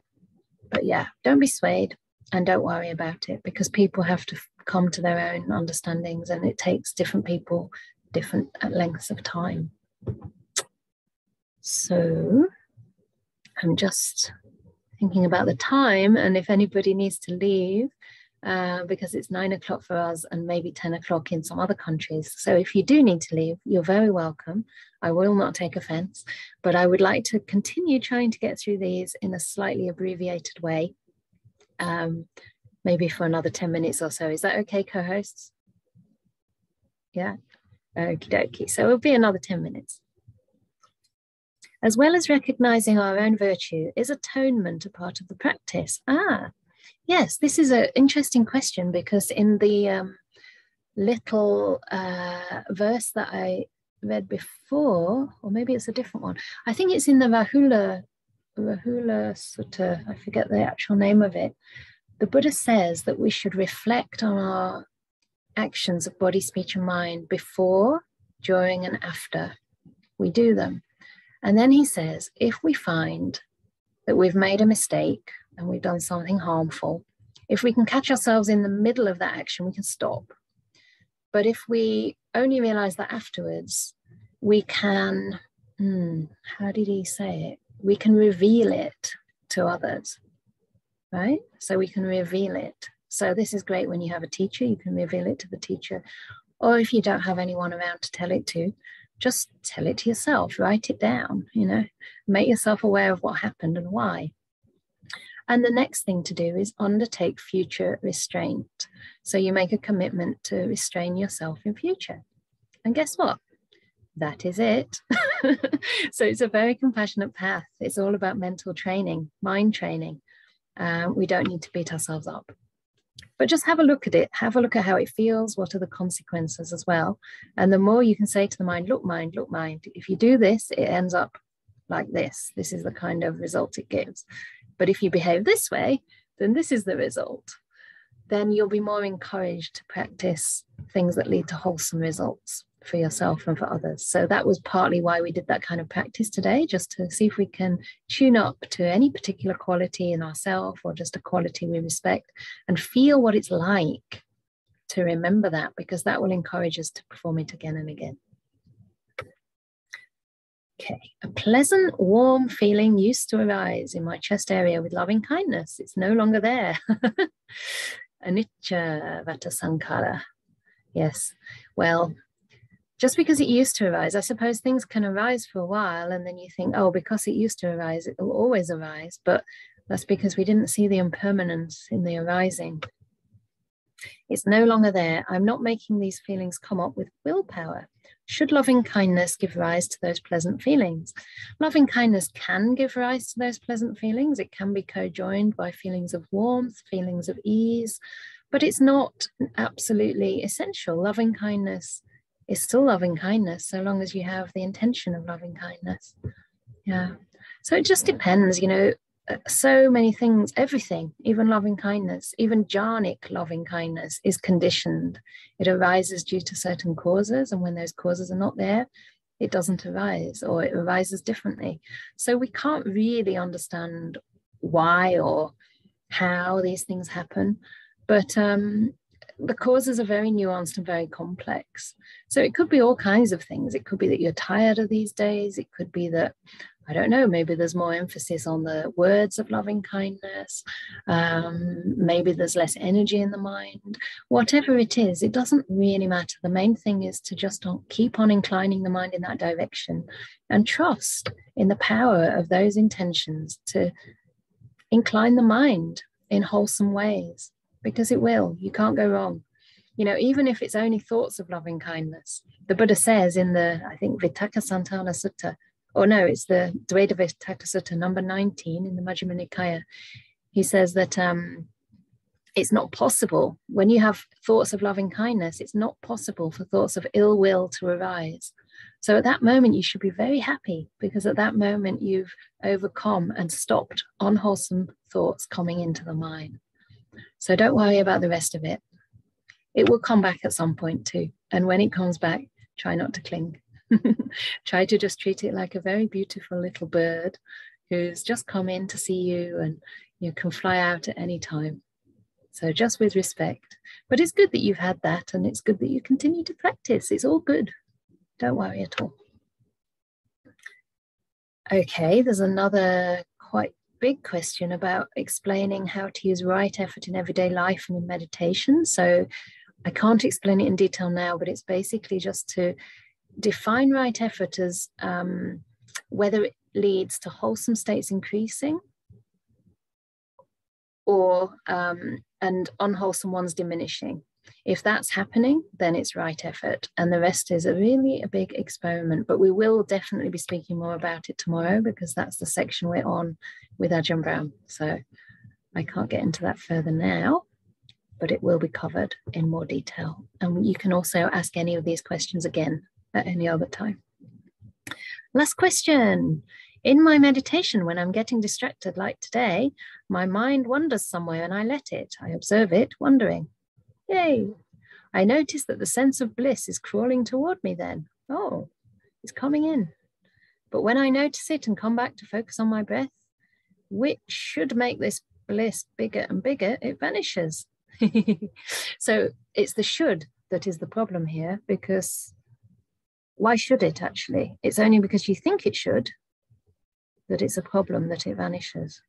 But yeah, don't be swayed and don't worry about it because people have to come to their own understandings and it takes different people different lengths of time. So I'm just thinking about the time and if anybody needs to leave, uh, because it's nine o'clock for us and maybe 10 o'clock in some other countries. So if you do need to leave, you're very welcome. I will not take offense, but I would like to continue trying to get through these in a slightly abbreviated way, um, maybe for another 10 minutes or so. Is that okay, co hosts? Yeah, okie dokie. So it'll be another 10 minutes. As well as recognizing our own virtue, is atonement a part of the practice? Ah, Yes, this is an interesting question because in the um, little uh, verse that I read before, or maybe it's a different one. I think it's in the Rahula, Rahula Sutta, I forget the actual name of it. The Buddha says that we should reflect on our actions of body, speech, and mind before, during, and after we do them. And then he says, if we find that we've made a mistake and we've done something harmful, if we can catch ourselves in the middle of that action, we can stop. But if we only realize that afterwards, we can, hmm, how did he say it? We can reveal it to others, right? So we can reveal it. So this is great when you have a teacher, you can reveal it to the teacher. Or if you don't have anyone around to tell it to, just tell it to yourself, write it down, you know, make yourself aware of what happened and why. And the next thing to do is undertake future restraint. So you make a commitment to restrain yourself in future. And guess what? That is it. [LAUGHS] so it's a very compassionate path. It's all about mental training, mind training. Um, we don't need to beat ourselves up. But just have a look at it. Have a look at how it feels. What are the consequences as well? And the more you can say to the mind, look, mind, look, mind, if you do this, it ends up like this. This is the kind of result it gives. But if you behave this way, then this is the result. Then you'll be more encouraged to practice things that lead to wholesome results for yourself and for others. So that was partly why we did that kind of practice today, just to see if we can tune up to any particular quality in ourselves or just a quality we respect and feel what it's like to remember that, because that will encourage us to perform it again and again. Okay, a pleasant, warm feeling used to arise in my chest area with loving kindness. It's no longer there. [LAUGHS] Anicca Vata Sankhara. Yes, well, just because it used to arise, I suppose things can arise for a while and then you think, oh, because it used to arise, it will always arise. But that's because we didn't see the impermanence in the arising. It's no longer there. I'm not making these feelings come up with willpower. Should loving kindness give rise to those pleasant feelings? Loving kindness can give rise to those pleasant feelings. It can be co-joined by feelings of warmth, feelings of ease, but it's not absolutely essential. Loving kindness is still loving kindness so long as you have the intention of loving kindness. Yeah. So it just depends, you know, so many things, everything, even loving kindness, even jhanic loving kindness is conditioned. It arises due to certain causes, and when those causes are not there, it doesn't arise or it arises differently. So we can't really understand why or how these things happen, but um, the causes are very nuanced and very complex. So it could be all kinds of things. It could be that you're tired of these days. It could be that I don't know, maybe there's more emphasis on the words of loving kindness. Um, maybe there's less energy in the mind. Whatever it is, it doesn't really matter. The main thing is to just keep on inclining the mind in that direction and trust in the power of those intentions to incline the mind in wholesome ways because it will. You can't go wrong. You know, even if it's only thoughts of loving kindness, the Buddha says in the, I think, Vitakkasanthana Sutta, or no, it's the Dvedhavitakka Sutta number 19 in the Majjhima Nikaya. He says that um, it's not possible when you have thoughts of loving kindness it's not possible for thoughts of ill will to arise so at that moment you should be very happy because at that moment you've overcome and stopped unwholesome thoughts coming into the mind so don't worry about the rest of it it will come back at some point too and when it comes back try not to cling [LAUGHS] try to just treat it like a very beautiful little bird who's just come in to see you and you can fly out at any time so just with respect. But it's good that you've had that and it's good that you continue to practice. It's all good. Don't worry at all. Okay, there's another quite big question about explaining how to use right effort in everyday life and in meditation. So I can't explain it in detail now, but it's basically just to define right effort as um, whether it leads to wholesome states increasing or um, and unwholesome ones diminishing. If that's happening, then it's right effort. And the rest is a really a big experiment. But we will definitely be speaking more about it tomorrow because that's the section we're on with Ajahn Brahm. So I can't get into that further now, but it will be covered in more detail. And you can also ask any of these questions again at any other time. Last question. In my meditation, when I'm getting distracted like today, my mind wanders somewhere and I let it. I observe it wandering. Yay! I notice that the sense of bliss is crawling toward me then. Oh, it's coming in. But when I notice it and come back to focus on my breath, which should make this bliss bigger and bigger, it vanishes. [LAUGHS] so it's the should that is the problem here because why should it actually? It's only because you think it should that it's a problem that it vanishes.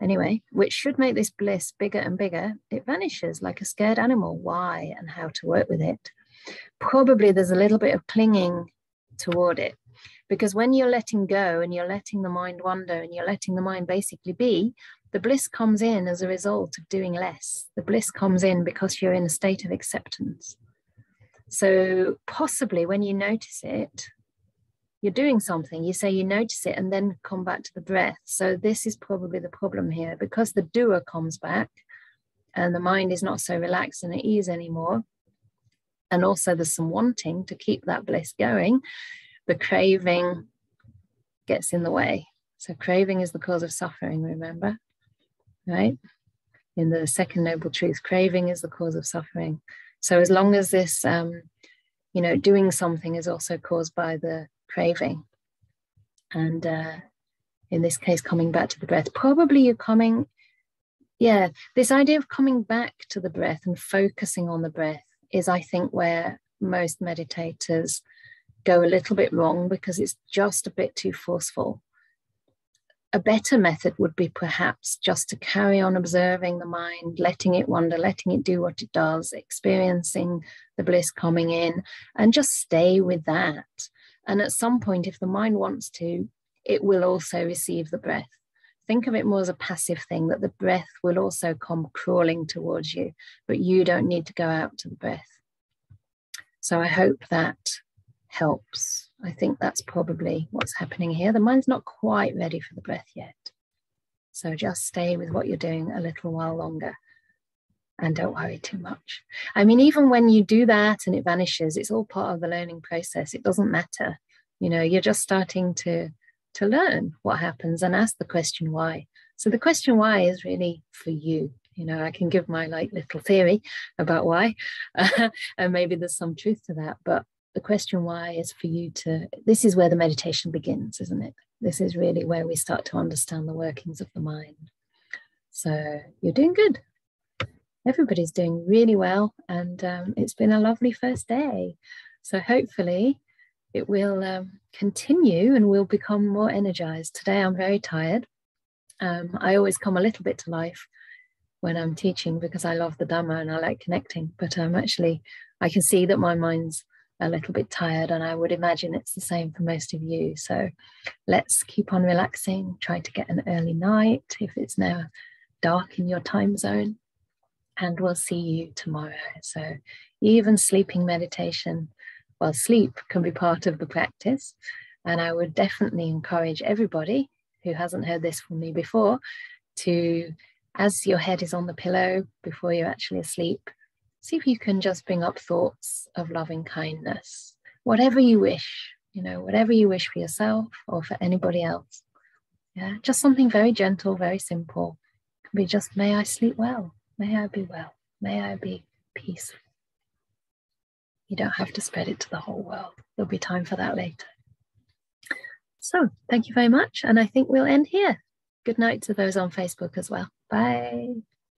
Anyway, which should make this bliss bigger and bigger, it vanishes like a scared animal. Why and how to work with it? Probably there's a little bit of clinging toward it because when you're letting go and you're letting the mind wander and you're letting the mind basically be, the bliss comes in as a result of doing less. The bliss comes in because you're in a state of acceptance. So, possibly when you notice it, you're doing something, you say you notice it and then come back to the breath. So this is probably the problem here because the doer comes back and the mind is not so relaxed and at ease anymore. And also there's some wanting to keep that bliss going. The craving gets in the way. So craving is the cause of suffering, remember? Right? In the second noble truth, craving is the cause of suffering. So as long as this um, you know, doing something is also caused by the craving. And uh, in this case, coming back to the breath. Probably you're coming, yeah, this idea of coming back to the breath and focusing on the breath is, I think, where most meditators go a little bit wrong because it's just a bit too forceful. A better method would be perhaps just to carry on observing the mind, letting it wander, letting it do what it does, experiencing the bliss coming in, and just stay with that and at some point, if the mind wants to, it will also receive the breath. Think of it more as a passive thing that the breath will also come crawling towards you, but you don't need to go out to the breath. So I hope that helps. I think that's probably what's happening here. The mind's not quite ready for the breath yet. So just stay with what you're doing a little while longer and don't worry too much. I mean, even when you do that and it vanishes, it's all part of the learning process. It doesn't matter. You know, you're just starting to to learn what happens and ask the question why. So the question why is really for you. You know, I can give my like little theory about why, [LAUGHS] and maybe there's some truth to that. But the question why is for you to. This is where the meditation begins, isn't it? This is really where we start to understand the workings of the mind. So you're doing good everybody's doing really well, and um, it's been a lovely first day. So hopefully, it will um, continue and we'll become more energized. Today, I'm very tired. Um, I always come a little bit to life when I'm teaching because I love the Dhamma and I like connecting. But I'm um, actually, I can see that my mind's a little bit tired, and I would imagine it's the same for most of you. So let's keep on relaxing, try to get an early night if it's now dark in your time zone and we'll see you tomorrow. So, even sleeping meditation, well, sleep can be part of the practice. And I would definitely encourage everybody who hasn't heard this from me before to as your head is on the pillow before you're actually asleep, see if you can just bring up thoughts of loving kindness, whatever you wish, you know, whatever you wish for yourself or for anybody else. Yeah, just something very gentle, very simple. It can be just, may I sleep well, may I be well, may I be peaceful. You don't have to spread it to the whole world. There'll be time for that later. So, thank you very much. And I think we'll end here. Good night to those on Facebook as well. Bye.